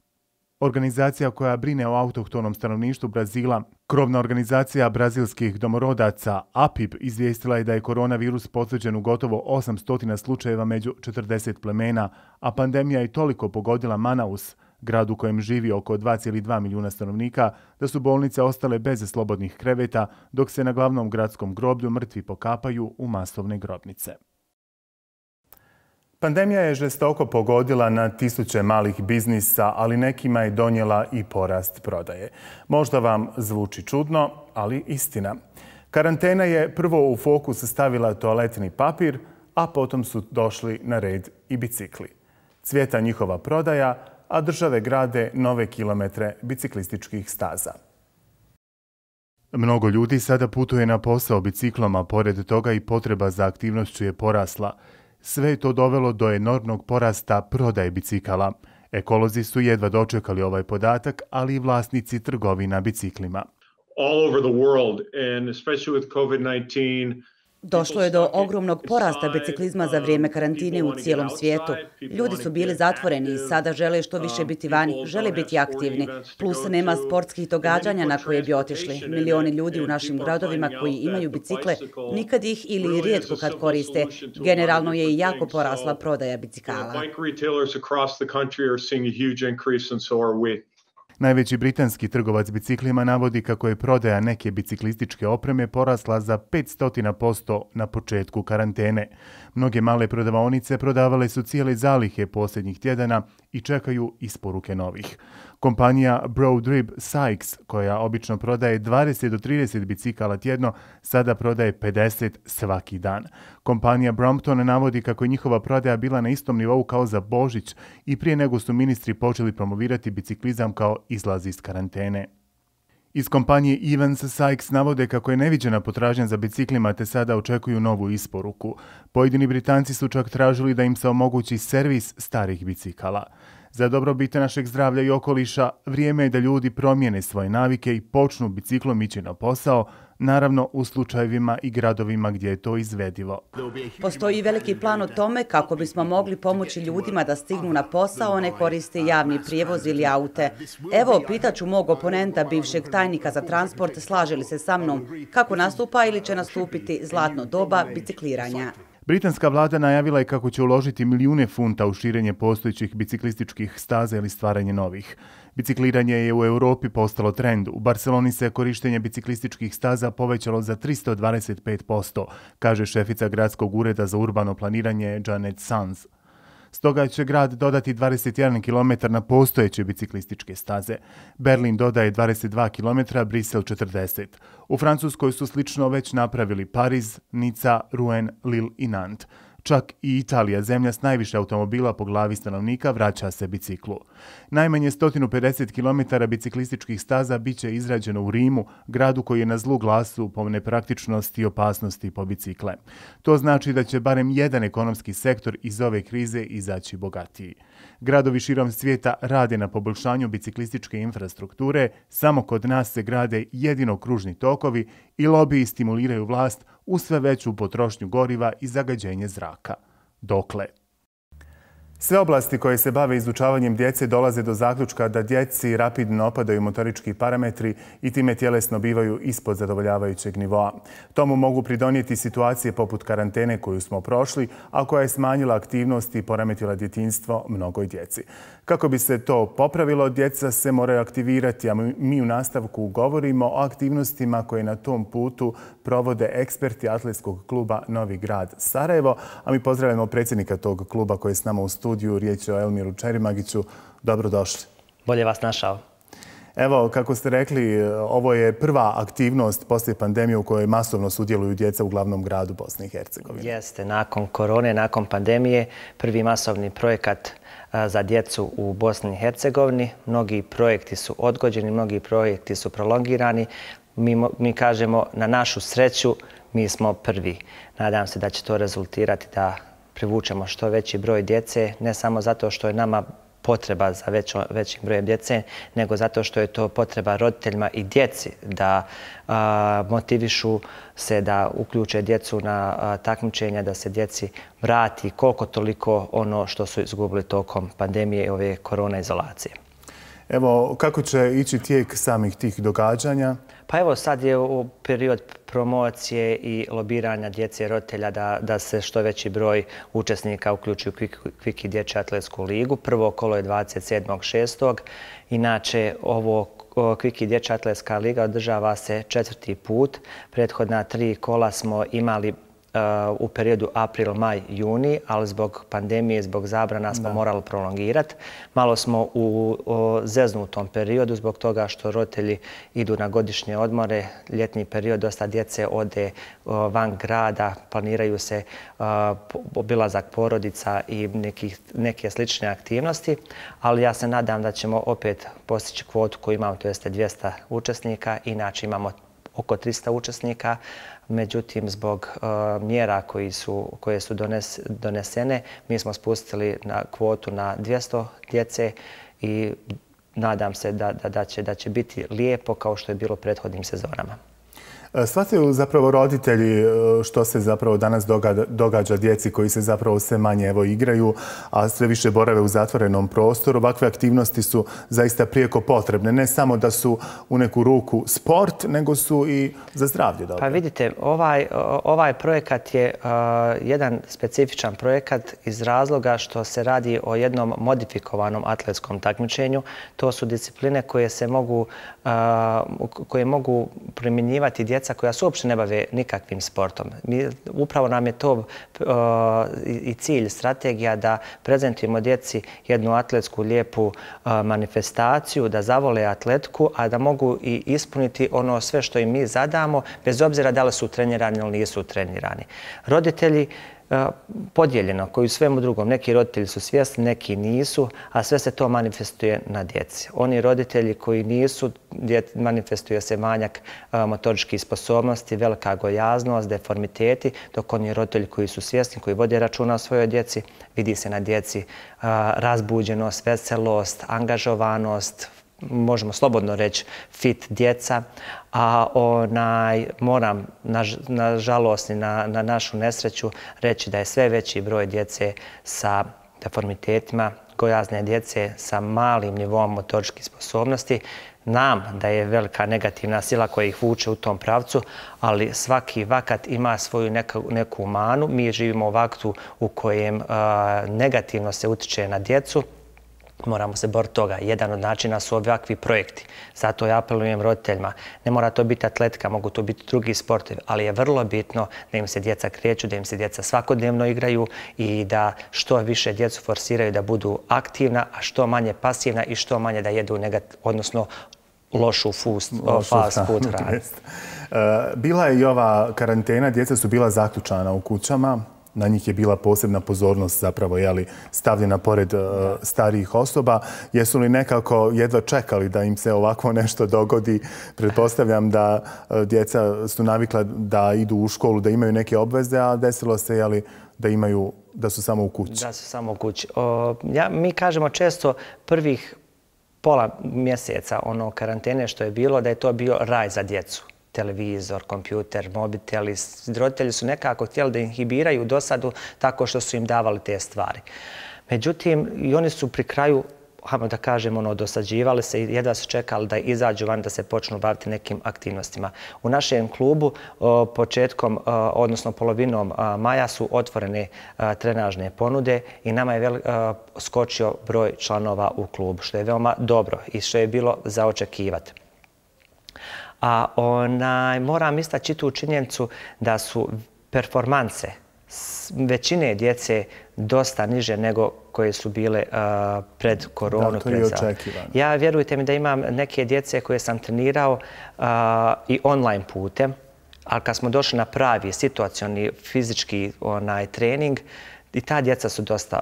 Organizacija koja brine o autohtonom stanovništvu Brazila, krovna organizacija brazilskih domorodaca APIB, izvijestila je da je koronavirus potvrđen u gotovo 800 slučajeva među 40 plemena, a pandemija je toliko pogodila Manaus, grad u kojem živi oko 2,2 milijuna stanovnika, da su bolnice ostale bez slobodnih kreveta, dok se na glavnom gradskom groblju mrtvi pokapaju u masovne grobnice. Pandemija je žestoko pogodila na tisuće malih biznisa, ali nekima je donijela i porast prodaje. Možda vam zvuči čudno, ali istina. Karantena je prvo u fokus stavila toaletni papir, a potom su došli na red i bicikli. Cvjeta njihova prodaja, a države grade nove kilometre biciklističkih staza. Mnogo ljudi sada putuje na posao biciklom, a pored toga i potreba za aktivnošću je porasla. Sve je to dovelo do enormnog porasta prodaje bicikala. Ekolozi su jedva dočekali ovaj podatak, ali i vlasnici trgovina biciklima. All over the world, and especially with COVID-19, Došlo je do ogromnog porasta biciklizma za vrijeme karantine u cijelom svijetu. Ljudi su bili zatvoreni i sada žele što više biti vani, žele biti aktivni. Plus nema sportskih događanja na koje bi otišli. Milioni ljudi u našim gradovima koji imaju bicikle nikad ih ili rijetko kad koriste. Generalno je i jako porasla prodaja bicikala. Najveći britanski trgovac biciklima navodi kako je prodaja neke biciklističke opreme porasla za 500% na početku karantene. Mnoge male prodavaonice prodavale su cijele zalihe posljednjih tjedana i čekaju isporuke novih. Kompanija Broadrib Sykes, koja obično prodaje 20 do 30 bicikala tjedno, sada prodaje 50 svaki dan. Kompanija Brompton navodi kako je njihova prodaja bila na istom nivou kao za Božić i prije nego su ministri počeli promovirati biciklizam kao izlaz iz karantene. Iz kompanije Evans Sykes navode kako je neviđena potražnja za biciklima te sada očekuju novu isporuku. Pojedini Britanci su čak tražili da im se omogući servis starih bicikala. Za dobrobit našeg zdravlja i okoliša, vrijeme je da ljudi promijene svoje navike i počnu biciklom ići na posao, naravno u slučajevima i gradovima gdje je to izvedivo. Postoji veliki plan o tome kako bismo mogli pomoći ljudima da stignu na posao, ne koriste javni prijevoz ili aute. Evo, pitaću mog oponenta, bivšeg tajnika za transport, slaže li se sa mnom, kako nastupa ili će nastupiti zlatno doba bicikliranja. Britanska vlada najavila je kako će uložiti milijune funta u širenje postojećih biciklističkih staza ili stvaranje novih. Bicikliranje je u Europi postalo trend. U Barceloni se korištenje biciklističkih staza povećalo za 325%, kaže šefica gradskog ureda za urbano planiranje Janet Sanz. Stoga će grad dodati 21 km na postojeće biciklističke staze. Berlin dodaje 22 km, Brisel 40. U Francuskoj su slično već napravili Pariz, Nica, Rouen, Lille i Nantes. Čak i Italija, zemlja s najviše automobila po glavi stanovnika, vraća se biciklu. Najmanje 150 km biciklističkih staza biće izrađeno u Rimu, gradu koji je na zlu glasu po nepraktičnosti i opasnosti po bicikle. To znači da će barem jedan ekonomski sektor iz ove krize izaći bogatiji. Gradovi širom svijeta rade na poboljšanju biciklističke infrastrukture, samo kod nas se grade jedino kružni tokovi i lobiji stimuliraju vlast u sve veću potrošnju goriva i zagađenje zraka. Dokle? Sve oblasti koje se bave izučavanjem djece dolaze do zaključka da djeci rapidno opadaju motorički parametri i time tjelesno bivaju ispod zadovoljavajućeg nivoa. Tomu mogu pridonijeti situacije poput karantene koju smo prošli, a koja je smanjila aktivnost i poremetila djetinstvo mnogoj djeci. Kako bi se to popravilo, djeca se moraju aktivirati, a mi u nastavku govorimo o aktivnostima koje na tom putu provode eksperti atletskog kluba Novi grad Sarajevo, a mi pozdravljamo predsjednika tog kluba koji je s nama u studiju, riječ je o Elmiru Čerimagiću. Dobrodošli. Bolje vas našao. Evo, kako ste rekli, ovo je prva aktivnost poslije pandemije u kojoj masovno sudjeluju djeca u glavnom gradu Bosne i Hercegovine. Jeste, nakon korone, nakon pandemije, prvi masovni projekat za djecu u Bosni i Hercegovini. Mnogi projekti su odgođeni, mnogi projekti su prolongirani. Mi, mi kažemo na našu sreću, mi smo prvi. Nadam se da će to rezultirati da privučemo što veći broj djece, ne samo zato što je nama potreba za većo, većim brojem djece, nego zato što je to potreba roditeljima i djeci da a, motivišu se da uključe djecu na a, takmičenja, da se djeci vrati koliko toliko ono što su izgubili tokom pandemije i ove korona izolacije. Evo, kako će ići tijek samih tih događanja? Pa evo, sad je u period promocije i lobiranja djece i roditelja da, da se što veći broj učesnika uključi u Kviki dječju atletsku ligu. Prvo kolo je 27.6. Inače, ovo Kviki dječja atletska liga održava se četvrti put. Prethodna tri kola smo imali u periodu april, maj, juni, ali zbog pandemije, zbog zabrana smo morali prolongirati. Malo smo u zeznutom periodu zbog toga što roditelji idu na godišnje odmore. Ljetni period dosta djece ode van grada, planiraju se obilazak porodica i neke slične aktivnosti, ali ja se nadam da ćemo opet postići kvotu koju imamo, to jeste 200 učesnika, inače imamo oko 300 učesnika, međutim, zbog uh, mjera koji su, koje su dones, donesene, mi smo spustili na kvotu na 200 djece i nadam se da, da, da, će, da će biti lijepo kao što je bilo prethodnim sezonama. E, Svataju zapravo roditelji e, što se zapravo danas događa djeci koji se zapravo sve manje evo igraju, a sve više borave u zatvorenom prostoru. Ovakve aktivnosti su zaista prijeko potrebne. Ne samo da su u neku ruku sport, nego su i za zdravlje. Pa vidite, ovaj, ovaj projekat je uh, jedan specifičan projekat iz razloga što se radi o jednom modifikovanom atletskom takmičenju. To su discipline koje se mogu, a, koje mogu primjenjivati djeca koja se uopšte ne bave nikakvim sportom. Mi, upravo nam je to uh, i cilj, strategija da prezentujemo djeci jednu atletsku lijepu manifestaciju, da zavole atletku, a da mogu i ispuniti ono sve što im mi zadamo, bez obzira da li su trenirani ili nisu trenirani. Roditelji podijeljeno, koji u svemu drugom. Neki roditelji su svjesni, neki nisu, a sve se to manifestuje na djeci. Oni roditelji koji nisu, manifestuje se manjak motoričkih sposobnosti, velika gojaznost, deformiteti, dok oni roditelji koji su svjesni, koji vode računa o svojoj djeci, vidi se na djeci razbuđenost, veselost, angažovanost, možemo slobodno reći, fit djeca, a onaj, moram, nažalost, na, na našu nesreću, reći da je sve veći broj djece sa deformitetima, gojazne djece sa malim nivom motoričkih sposobnosti. Nam da je velika negativna sila koja ih vuče u tom pravcu, ali svaki vakat ima svoju neku, neku manu. Mi živimo u vaktu u kojem negativno se utiče na djecu, moramo se boriti toga. Jedan od načina su ovakvi projekti. Zato ja apelujem roditeljima. Ne mora to biti atletika, mogu to biti drugi sportovi, ali je vrlo bitno da im se djeca kreću, da im se djeca svakodnevno igraju i da što više djecu forsiraju da budu aktivna, a što manje pasivna i što manje da jedu negat, odnosno lošu fast food hranu. E, bila je i ova karantena, djeca su bila zaključana u kućama na njih je bila posebna pozornost zapravo jeli, stavljena pored uh, starijih osoba. Jesu li nekako jedva čekali da im se ovako nešto dogodi? Pretpostavljam da uh, djeca su navikla da idu u školu, da imaju neke obveze, a desilo se jeli, da imaju da su samo u kući. Da su samo u kući. O, ja, mi kažemo često prvih pola mjeseca ono karantene što je bilo, da je to bio raj za djecu televizor, kompjuter, mobiteli. Roditelji su nekako htjeli da inhibiraju dosadu tako što su im davali te stvari. Međutim, i oni su pri kraju hajmo da kažem, ono, dosađivali se i jedva su čekali da izađu van da se počnu baviti nekim aktivnostima. U našem klubu početkom, odnosno polovinom maja su otvorene trenažne ponude i nama je skočio broj članova u klubu, što je veoma dobro i što je bilo za očekivati. A onaj, moram istaći tu činjenicu da su performanse većine djece dosta niže nego koje su bile uh, pred koronu. Da, to je očekivano. Ja vjerujte mi da imam neke djece koje sam trenirao uh, i online putem, ali kad smo došli na pravi situacioni fizički onaj trening, i ta djeca su dosta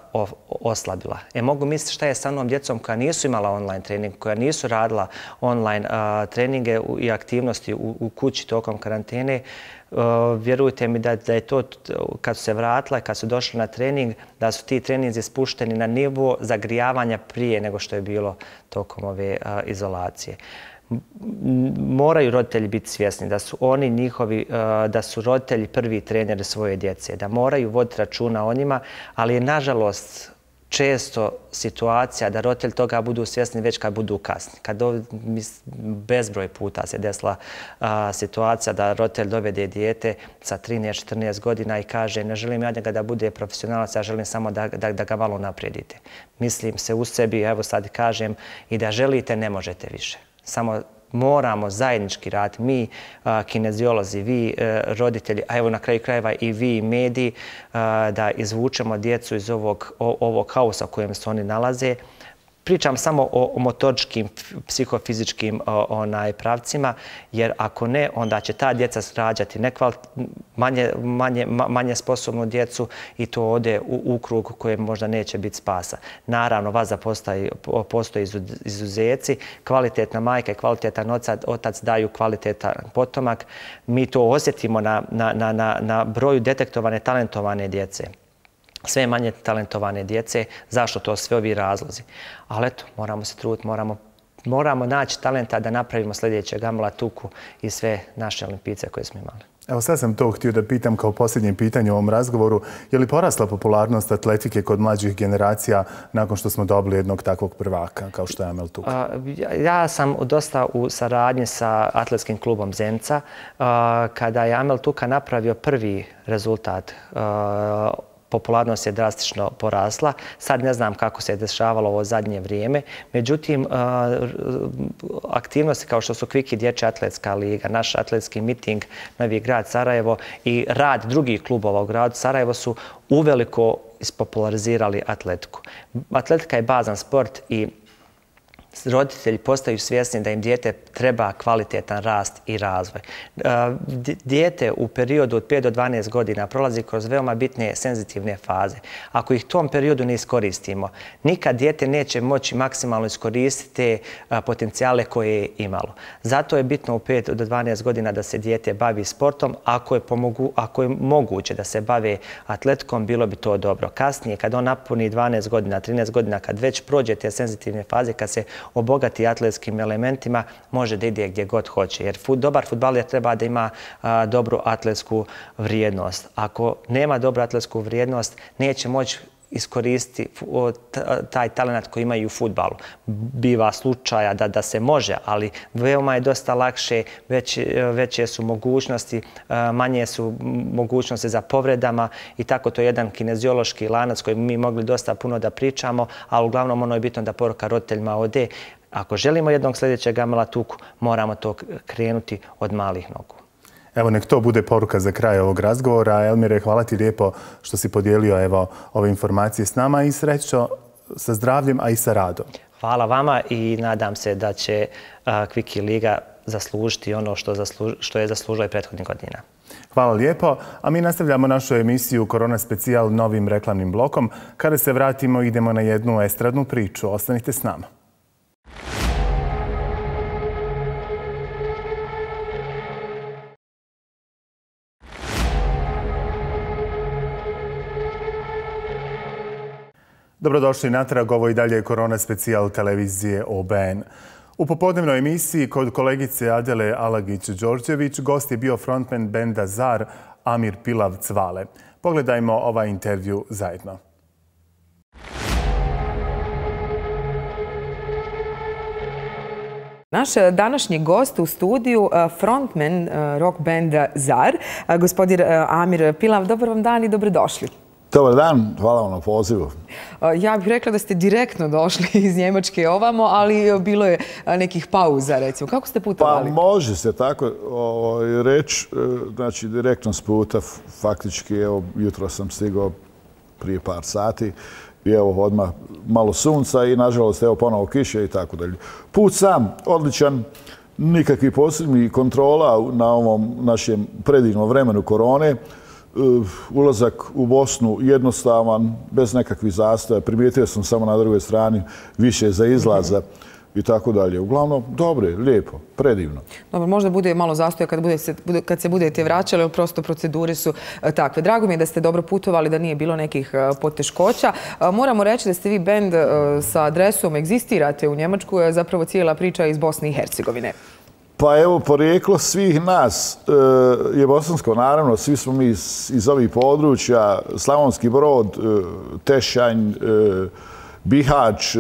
oslabila. E, mogu misliti šta je sa onom djecom koja nisu imala online trening, koja nisu radila online treninge i aktivnosti u, kući tokom karantene. E, vjerujte mi da, da je to kad su se vratila, kad su došli na trening, da su ti treninzi spušteni na nivo zagrijavanja prije nego što je bilo tokom ove izolacije moraju roditelji biti svjesni da su oni njihovi, e, da su roditelji prvi trener svoje djece, da moraju voditi računa o njima, ali je nažalost često situacija da roditelji toga budu svjesni već kad budu kasni. Kad bezbroj puta se desila situacija da roditelj dovede dijete sa 13-14 godina i kaže ne želim ja njega da bude profesionalac, ja želim samo da, da, da ga malo naprijedite. Mislim se u sebi, evo sad kažem, i da želite ne možete više samo moramo zajednički rad, mi eh, kineziolozi, vi eh, roditelji, a evo na kraju krajeva i vi mediji, eh, da izvučemo djecu iz ovog, ovog haosa u kojem se oni nalaze, pričam samo o, motoričkim, psihofizičkim onaj, pravcima, jer ako ne, onda će ta djeca srađati manje, manje, manje sposobnu djecu i to ode u, u krug koje možda neće biti spasa. Naravno, vas postoji, postoji izuzeci, kvalitetna majka i kvalitetan otac, otac daju kvalitetan potomak. Mi to osjetimo na, na, na, na broju detektovane talentovane djece sve manje talentovane djece. Zašto to sve ovi razlozi? Ali eto, moramo se truditi, moramo moramo naći talenta da napravimo sljedeće Gamla Tuku i sve naše olimpice koje smo imali. Evo sad sam to htio da pitam kao posljednje pitanje u ovom razgovoru. Je li porasla popularnost atletike kod mlađih generacija nakon što smo dobili jednog takvog prvaka kao što je Amel Tuka? Ja sam dosta u saradnji sa atletskim klubom Zemca. Kada je Amel Tuka napravio prvi rezultat popularnost je drastično porasla. Sad ne znam kako se je dešavalo ovo zadnje vrijeme. Međutim, aktivnosti kao što su Kviki Dječja atletska liga, naš atletski miting Novi grad Sarajevo i rad drugih klubova u gradu Sarajevo su uveliko ispopularizirali atletiku. Atletika je bazan sport i roditelji postaju svjesni da im dijete treba kvalitetan rast i razvoj. Djete dijete u periodu od 5 do 12 godina prolazi kroz veoma bitne senzitivne faze. Ako ih tom periodu ne iskoristimo, nikad dijete neće moći maksimalno iskoristiti potencijale koje je imalo. Zato je bitno u 5 do 12 godina da se dijete bavi sportom. Ako je, pomogu, ako je moguće da se bave atletikom, bilo bi to dobro. Kasnije, kad on napuni 12 godina, 13 godina, kad već prođe te senzitivne faze, kad se obogati atletskim elementima, može da ide gdje god hoće. Jer dobar futbaler treba da ima dobru atletsku vrijednost. Ako nema dobru atletsku vrijednost, neće moći iskoristi taj talent koji imaju u futbalu. Biva slučaja da, da se može, ali veoma je dosta lakše, već, veće su mogućnosti, e, manje su mogućnosti za povredama i tako to je jedan kineziološki lanac koji mi mogli dosta puno da pričamo, ali uglavnom ono je bitno da poruka roditeljima ode. Ako želimo jednog sljedećeg Amela Tuku, moramo to krenuti od malih nogu. Evo, nek to bude poruka za kraj ovog razgovora. Elmire, hvala ti lijepo što si podijelio evo, ove informacije s nama i srećo sa zdravljem, a i sa radom. Hvala vama i nadam se da će Kviki Liga zaslužiti ono što, zasluž, što je zaslužila i prethodnih godina. Hvala lijepo. A mi nastavljamo našu emisiju Korona specijal novim reklamnim blokom. Kada se vratimo, idemo na jednu estradnu priču. Ostanite s nama. Dobrodošli natrag, ovo i dalje je Korona specijal televizije OBN. U popodnevnoj emisiji kod kolegice Adele Alagić-Đorđević gost je bio frontman benda ZAR Amir Pilav Cvale. Pogledajmo ovaj intervju zajedno. Naš eh, današnji gost u studiju, eh, frontman eh, rock benda ZAR, gospodin Amir Pilav. Dobar vam dan i dobrodošli. Dobar dan, hvala vam na pozivu. Ja bih rekla da ste direktno došli iz Njemačke ovamo, ali bilo je nekih pauza, recimo. Kako ste putovali? Pa može se tako reći. E, znači, direktno s puta, faktički, evo, jutro sam stigao prije par sati i evo, odmah malo sunca i, nažalost, evo, ponovo kiše i tako dalje. Put sam, odličan, nikakvi posebni kontrola na ovom našem predivnom vremenu korone. Eh, ulazak u Bosnu jednostavan, bez nekakvih zastoja. Primijetio sam samo na drugoj strani više za izlaza i tako dalje. Uglavnom, dobro lijepo, predivno. Dobro, možda bude malo zastoja kad, bude se, kad se budete vraćali, ali prosto procedure su eh, takve. Drago mi je da ste dobro putovali, da nije bilo nekih eh, poteškoća. Moramo reći da ste vi bend sa adresom, egzistirate u Njemačku, je zapravo cijela priča iz Bosne i Hercegovine. Pa evo, porijeklo svih nas e, je bosansko, naravno, svi smo mi iz ovih područja, Slavonski brod, e, Tešanj, e, Bihać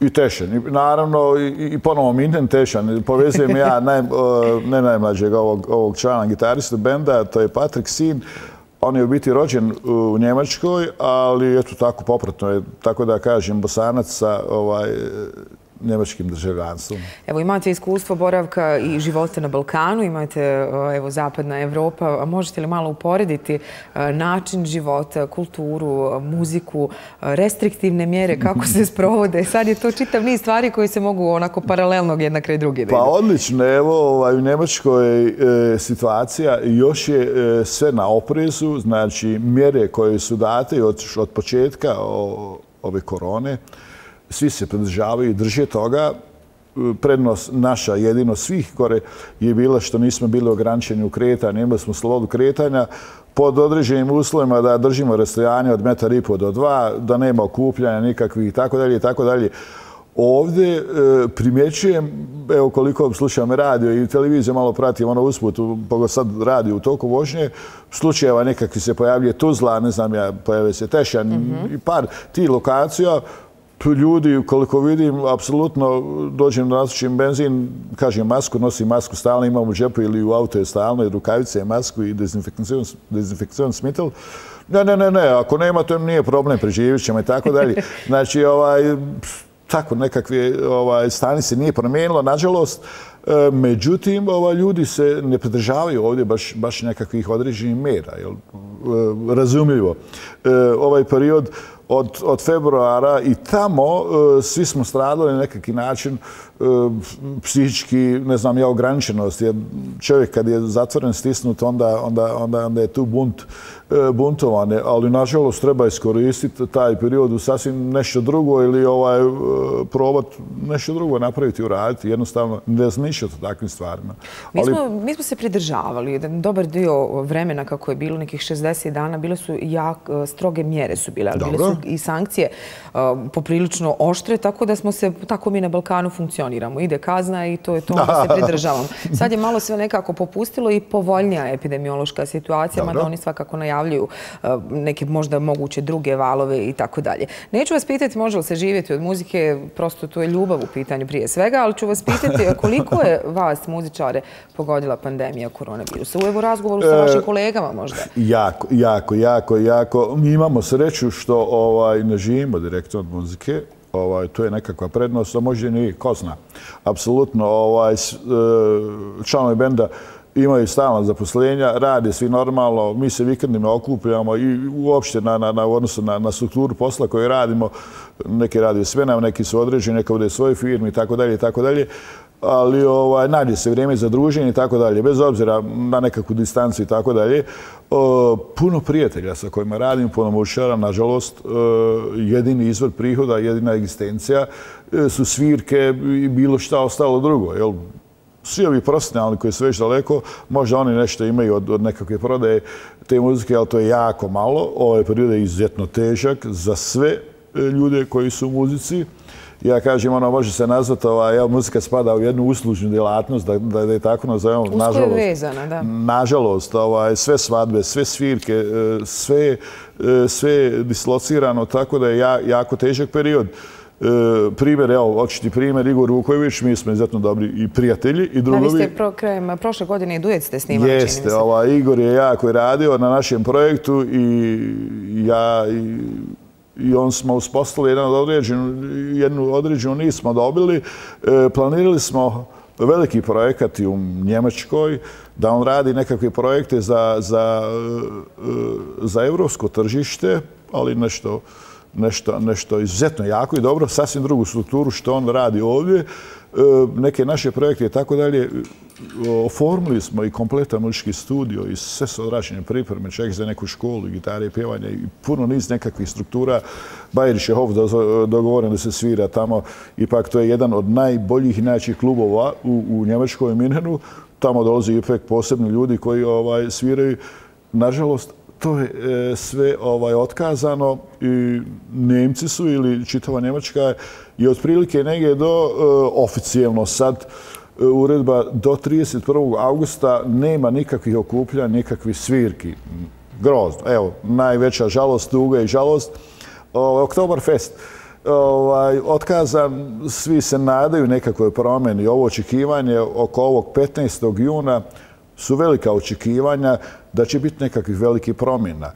i Tešanj. Naravno, i ponovo Minden Tešanj. Povezujem ja ne najmlađeg ovog člana gitarista benda, to je Patrik Sin. On je u biti rođen u Njemačkoj, ali eto tako popratno je, tako da kažem, bosanac sa ovaj, njemačkim državljanstvom. Evo, imate iskustvo boravka i života na Balkanu, imate evo, zapadna Evropa. A možete li malo uporediti način života, kulturu, muziku, restriktivne mjere, kako se sprovode? Sad je to čitav niz stvari koje se mogu onako paralelno jedna kraj druge. Pa odlično, evo, ovaj, u Njemačkoj e, situacija još je e, sve na oprezu, znači mjere koje su date od, od početka o, ove korone, svi se pridržavaju i drže toga. E, prednost naša, jedino svih gore, je bila što nismo bili ograničeni u kretanju, imali smo slobodu kretanja pod određenim uslovima da držimo rastojanje od metar i po do dva, da nema okupljanja nikakvih i tako dalje i tako dalje. Ovdje e, primjećujem, evo koliko slušam radio i televiziju, malo pratim ono usput, pogo sad radio u toku vožnje, slučajeva nekakvi se pojavljuje Tuzla, ne znam ja, pojave se Tešan i par ti lokacija, ljudi, koliko vidim, apsolutno dođem na različim benzin, kažem masku, nosim masku, stalno imam u džepu ili u auto je stalno, i rukavice, masku i dezinfekcijon smitel. Ne, ne, ne, ne, ako nema, to nije problem, preživit ćemo i tako dalje. Znači, ovaj, tako nekakve ovaj, stani se nije promijenilo, nažalost. E, međutim, ovaj, ljudi se ne pridržavaju ovdje baš, baš nekakvih određenih mjera. Jel? E, razumljivo. E, ovaj period od, od februara i tamo e, svi smo stradali na nekakvi način psihički, ne znam, ja ograničenost. Jer čovjek kad je zatvoren, stisnut, onda, onda, onda, onda je tu bunt E, buntovane, ali nažalost treba iskoristiti taj period u sasvim nešto drugo ili ovaj e, probat nešto drugo napraviti, uraditi, jednostavno ne zmišljati o takvim stvarima. Mi, smo, mi smo se pridržavali, jedan dobar dio vremena kako je bilo, nekih 60 dana, bile su jak, e, stroge mjere su bile, ali bile su i sankcije poprilično oštre, tako da smo se, tako mi na Balkanu funkcioniramo. Ide kazna i to je to, da se pridržavamo. Sad je malo sve nekako popustilo i povoljnija epidemiološka situacija, mada oni svakako najavljuju uh, neke možda moguće druge valove i tako dalje. Neću vas pitati može li se živjeti od muzike, prosto to je ljubav u pitanju prije svega, ali ću vas pitati koliko je vas, muzičare, pogodila pandemija koronavirusa? U evo razgovoru sa vašim kolegama možda. Jako, jako, jako, jako. Mi imamo sreću što ovaj, ne živimo direktno od muzike, ovaj, to je nekakva prednost, a možda i ko zna. Apsolutno, ovaj, e, članovi benda imaju stalna zaposlenja, rade svi normalno, mi se vikendima okupljamo i uopšte na, na, na odnosu na, na strukturu posla koju radimo, neki radi sve nam, neki su određeni, neka bude svoje firme i tako dalje i tako dalje, ali ovaj, nađe se vrijeme za druženje i tako dalje, bez obzira na nekakvu distancu i tako dalje. E, puno prijatelja sa kojima radim, puno mušara, nažalost, e, jedini izvor prihoda, jedina egzistencija e, su svirke i bilo šta ostalo drugo. Jel? svi ovi profesionalni koji su već daleko, možda oni nešto imaju od, od nekakve prodaje te muzike, ali to je jako malo. Ovaj period je izuzetno težak za sve ljude koji su u muzici. Ja kažem, ono može se nazvati, ova, ja, muzika spada u jednu uslužnu djelatnost, da, da, da je tako nazovemo. Usko je vezana, da. Nažalost, ovaj, sve svadbe, sve svirke, e, sve, e, sve dislocirano, tako da je ja, jako težak period. E, primjer, evo, očiti primjer, Igor Vuković, mi smo izuzetno dobri i prijatelji i drugovi. Da, vi ste pro, krajem prošle godine i duet ste snimali, Jeste, čini mi se. Ova, Igor je jako radio na našem projektu i ja i, i on smo uspostavili jedan određen, jednu određenu nismo dobili. E, planirali smo veliki projekat u Njemačkoj, da on radi nekakve projekte za, za, e, za evropsko tržište, ali nešto nešto, nešto izuzetno jako i dobro, sasvim drugu strukturu što on radi ovdje, E, neke naše projekte i tako dalje, e, oformili smo i kompletan muzički studio i sve su odračenjem pripreme, čak za neku školu, gitare i pjevanje i puno niz nekakvih struktura. Bajerić je ovdje dogovoren da se svira tamo. Ipak to je jedan od najboljih i najjačih klubova u, u Njemačkoj Minenu. Tamo dolazi ipak posebni ljudi koji ovaj sviraju. Nažalost, to je e, sve ovaj otkazano i Nemci su ili čitava Njemačka je otprilike negdje do e, oficijelno oficijalno sad e, uredba do 31. augusta nema nikakvih okupljanja, nikakvih svirki. Grozno. Evo, najveća žalost, duga i žalost. Ovaj, Oktoberfest ovaj, otkazan, svi se nadaju nekakvoj promjeni. Ovo očekivanje oko ovog 15. juna su velika očekivanja da će biti nekakvih velikih promjena.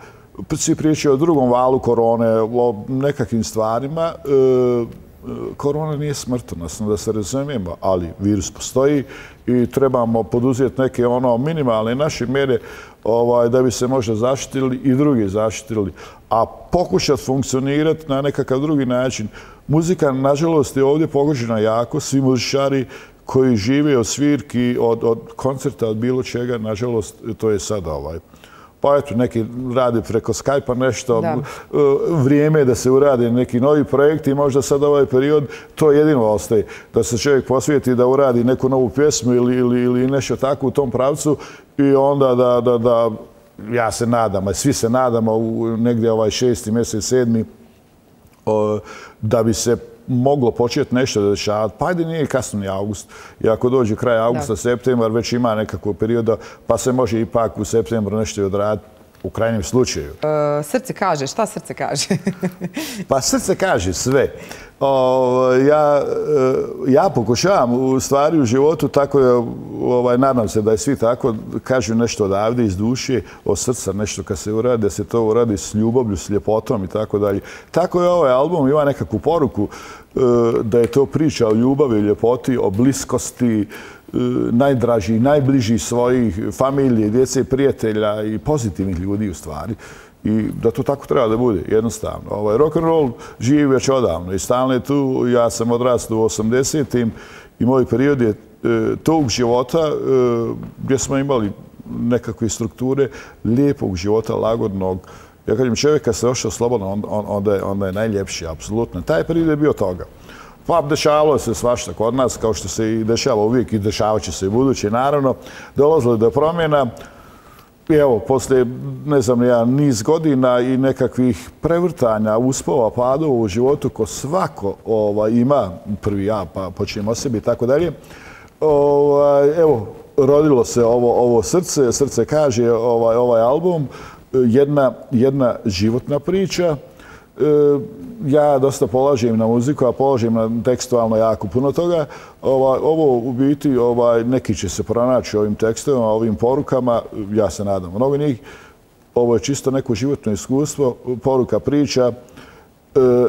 Svi pričaju o drugom valu korone, o nekakvim stvarima. E, korona nije smrtonosna, da se razumijemo, ali virus postoji i trebamo poduzeti neke ono minimalne naše mjere ovaj, da bi se možda zaštitili i drugi zaštitili, a pokušati funkcionirati na nekakav drugi način. Muzika, nažalost, je ovdje pogođena jako, svi muzičari koji žive od svirki, od, od koncerta, od bilo čega, nažalost, to je sad ovaj pa eto, neki radi preko Skype-a nešto, da. E, vrijeme je da se uradi neki novi projekt i možda sad ovaj period to jedino ostaje. Da se čovjek posvijeti da uradi neku novu pjesmu ili, ili, ili nešto tako u tom pravcu i onda da, da, da ja se nadam, a svi se nadamo u negdje ovaj šesti mjesec, sedmi, da bi se moglo početi nešto da dešavati. Pa ajde nije kasno ni august. I ako dođe kraj augusta, septembar, već ima nekakvo perioda, pa se može ipak u septembru nešto i odraditi u krajnjem slučaju. E, srce kaže, šta srce kaže? pa srce kaže sve. O, ja, e, ja pokušavam u stvari u životu, tako je, ovaj, nadam se da je svi tako, kažu nešto odavde iz duše, od srca nešto kad se uradi, da se to uradi s ljubavlju, s ljepotom i tako dalje. Tako je ovaj album, ima nekakvu poruku e, da je to priča o ljubavi, ljepoti, o bliskosti, E, E, najdraži, najbliži svojih familije, djece, prijatelja i pozitivnih ljudi u stvari. I da to tako treba da bude, jednostavno. Ovaj, rock and roll živi već odavno i stalno je tu. Ja sam odrastao u 80-im i moj period je e, tog života e, gdje smo imali nekakve strukture lijepog života, lagodnog. Ja kažem, čovjek kad se ošao slobodno, onda je, onda je najljepši, apsolutno. Taj period je bio toga. Pa dešavalo se svašta kod nas, kao što se i dešava uvijek i dešavat će se i buduće. Naravno, dolazilo do promjena. I evo, poslije, ne znam, ja, niz godina i nekakvih prevrtanja, uspova, padova u životu, ko svako ovaj, ima, prvi ja, pa počinjem o sebi i tako dalje, ovaj, evo, rodilo se ovo, ovo srce, srce kaže ovaj, ovaj album, jedna, jedna životna priča, E, ja dosta polažem na muziku, a polažem na tekstualno jako puno toga. Ovaj, ovo u biti, ovaj, neki će se pronaći ovim tekstovima, ovim porukama, ja se nadam mnogo njih. Ovo je čisto neko životno iskustvo, poruka priča, e,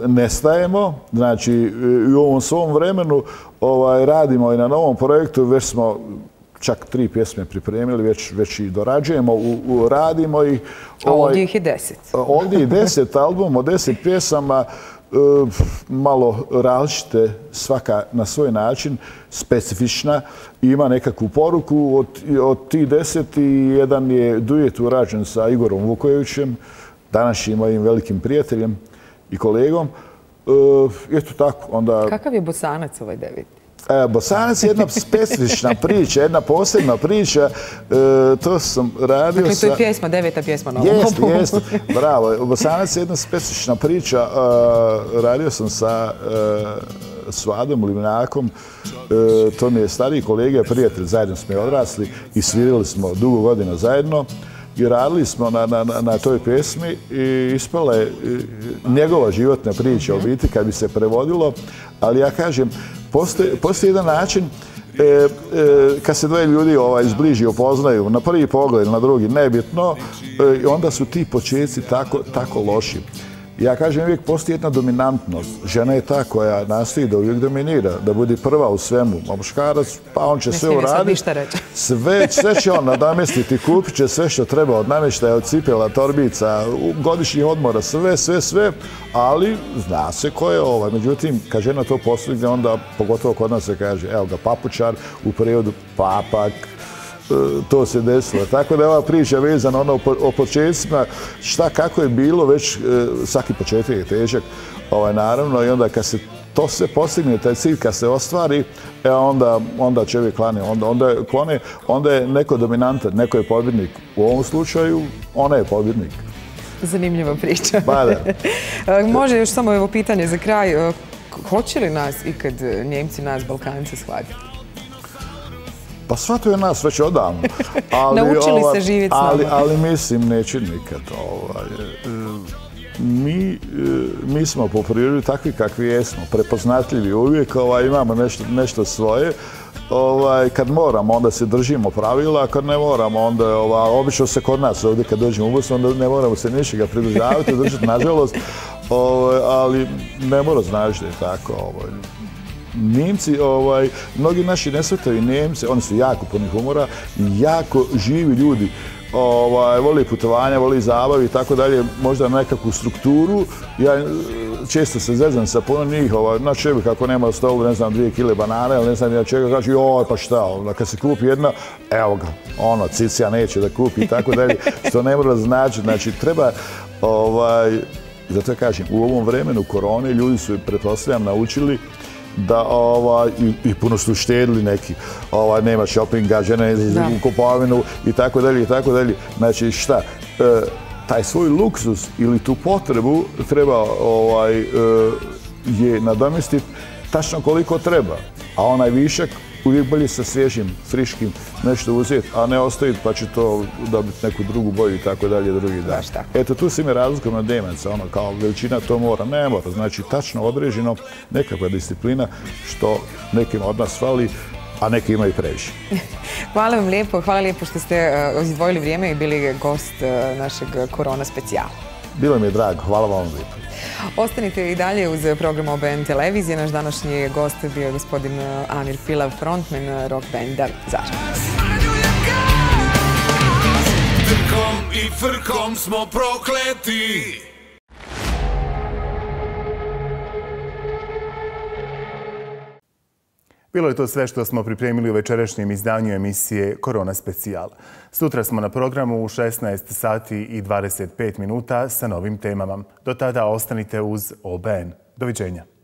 nestajemo, znači e, u ovom svom vremenu ovaj, radimo i na novom projektu, već smo čak tri pjesme pripremili, već, već i dorađujemo, u, u, radimo i... Ovaj, ovdje ih je deset. Ovdje je deset album od deset pjesama, e, malo različite, svaka na svoj način, specifična, ima nekakvu poruku. Od, od ti deset i jedan je duet urađen sa Igorom Vukojevićem, današnjim mojim velikim prijateljem i kolegom. E, eto tako, onda... Kakav je bosanac ovaj devet? E, Bosanac je jedna specifična priča, jedna posebna priča. E, to sam radio sa... Dakle, to je pjesma, deveta pjesma na ovom Jeste, jeste. Bravo. Bosanac je jedna specifična priča. E, radio sam sa Svadom Limnakom. To mi je stariji kolega, prijatelj, zajedno smo je odrasli i svirili smo dugo godina zajedno. I radili smo na, na, na toj pjesmi i ispala je njegova životna priča o biti kad bi se prevodilo. Ali ja kažem, postoji jedan način e, e, kad se dvoje ljudi ovaj, izbliži opoznaju na prvi pogled, na drugi, nebitno, e, onda su ti početci tako, tako loši. Ja kažem uvijek postoji jedna dominantnost. Žena je ta koja nastoji da uvijek dominira, da bude prva u svemu. A muškarac, pa on će sve uraditi. Sve, sve će on nadamestiti, kupit će sve što treba od namještaja, od cipela, torbica, godišnjih odmora, sve, sve, sve. Ali zna se ko je ovaj. Međutim, kad žena to postigne, onda pogotovo kod nas se kaže, evo ga, papučar u periodu papak, to se desilo. Tako da je ova priča vezana ono o početcima, šta kako je bilo, već e, svaki početak je težak, ovaj, naravno, i onda kad se to se postigne, taj cilj kad se ostvari, e, onda, onda čovjek klane, onda, onda, je, klone, onda je neko dominantan, neko je pobjednik. U ovom slučaju, ona je pobjednik. Zanimljiva priča. Ba da. E, može još samo evo pitanje za kraj. Hoće li nas ikad Njemci, nas Balkanice shvatiti? Pa svato je nas već odavno. Ali, Naučili ova, se živjeti s ali, ali mislim, neće nikad. Ovaj, e, mi, e, mi smo po prirodi takvi kakvi jesmo, prepoznatljivi uvijek, ovaj, imamo nešto, nešto svoje. Ovaj, kad moramo, onda se držimo pravila, a kad ne moramo, onda ovaj, obično se kod nas ovdje kad dođemo u Bosnu, onda ne moramo se ničega pridržavati, držati, nažalost. ovaj, ali ne mora znaš da je tako. Ovaj. Nemci, ovaj, mnogi naši nesvetovi Nemci, oni su jako puni humora jako živi ljudi ovaj, voli putovanja, voli zabavi i tako dalje, možda nekakvu strukturu. Ja e, često se zezam sa puno njih, ovaj, na čebi kako nema stolu, ne znam, dvije kile banane, ali ne znam ja čega, kaže, joj, pa šta, onda kad se kupi jedna, evo ga, ono, cicija neće da kupi i tako dalje, što ne mora znači, znači, treba, ovaj, zato ja kažem, u ovom vremenu korone ljudi su, pretpostavljam, naučili da ovaj i, i puno su štedili neki ovaj nema shoppinga žene u kupovinu i tako dalje i tako dalje. Znači šta e, taj svoj luksus ili tu potrebu treba ovaj e, je nadomestiti tačno koliko treba a onaj višak uvijek bolje sa svježim, friškim nešto uzeti, a ne ostaviti pa će to dobiti neku drugu boju i tako dalje drugi dan. Eto, tu si mi razlikom na demenca, ono kao veličina to mora, ne mora, znači tačno određeno nekakva disciplina što nekim od nas fali, a neki imaju previše. hvala vam lijepo, hvala lijepo što ste uh, izdvojili vrijeme i bili gost uh, našeg korona specijala. Bilo mi je drago, hvala vam lijepo. Ostanite i dalje uz program OBN televizije. Naš današnji gost bio je gospodin e, Amir Pilav, frontman rock benda Zara. Trkom i frkom smo prokleti. Bilo je to sve što smo pripremili u večerašnjem izdanju emisije Korona Specijal. Sutra smo na programu u 16 sati i 25 minuta sa novim temama. Do tada ostanite uz OBN. Doviđenja.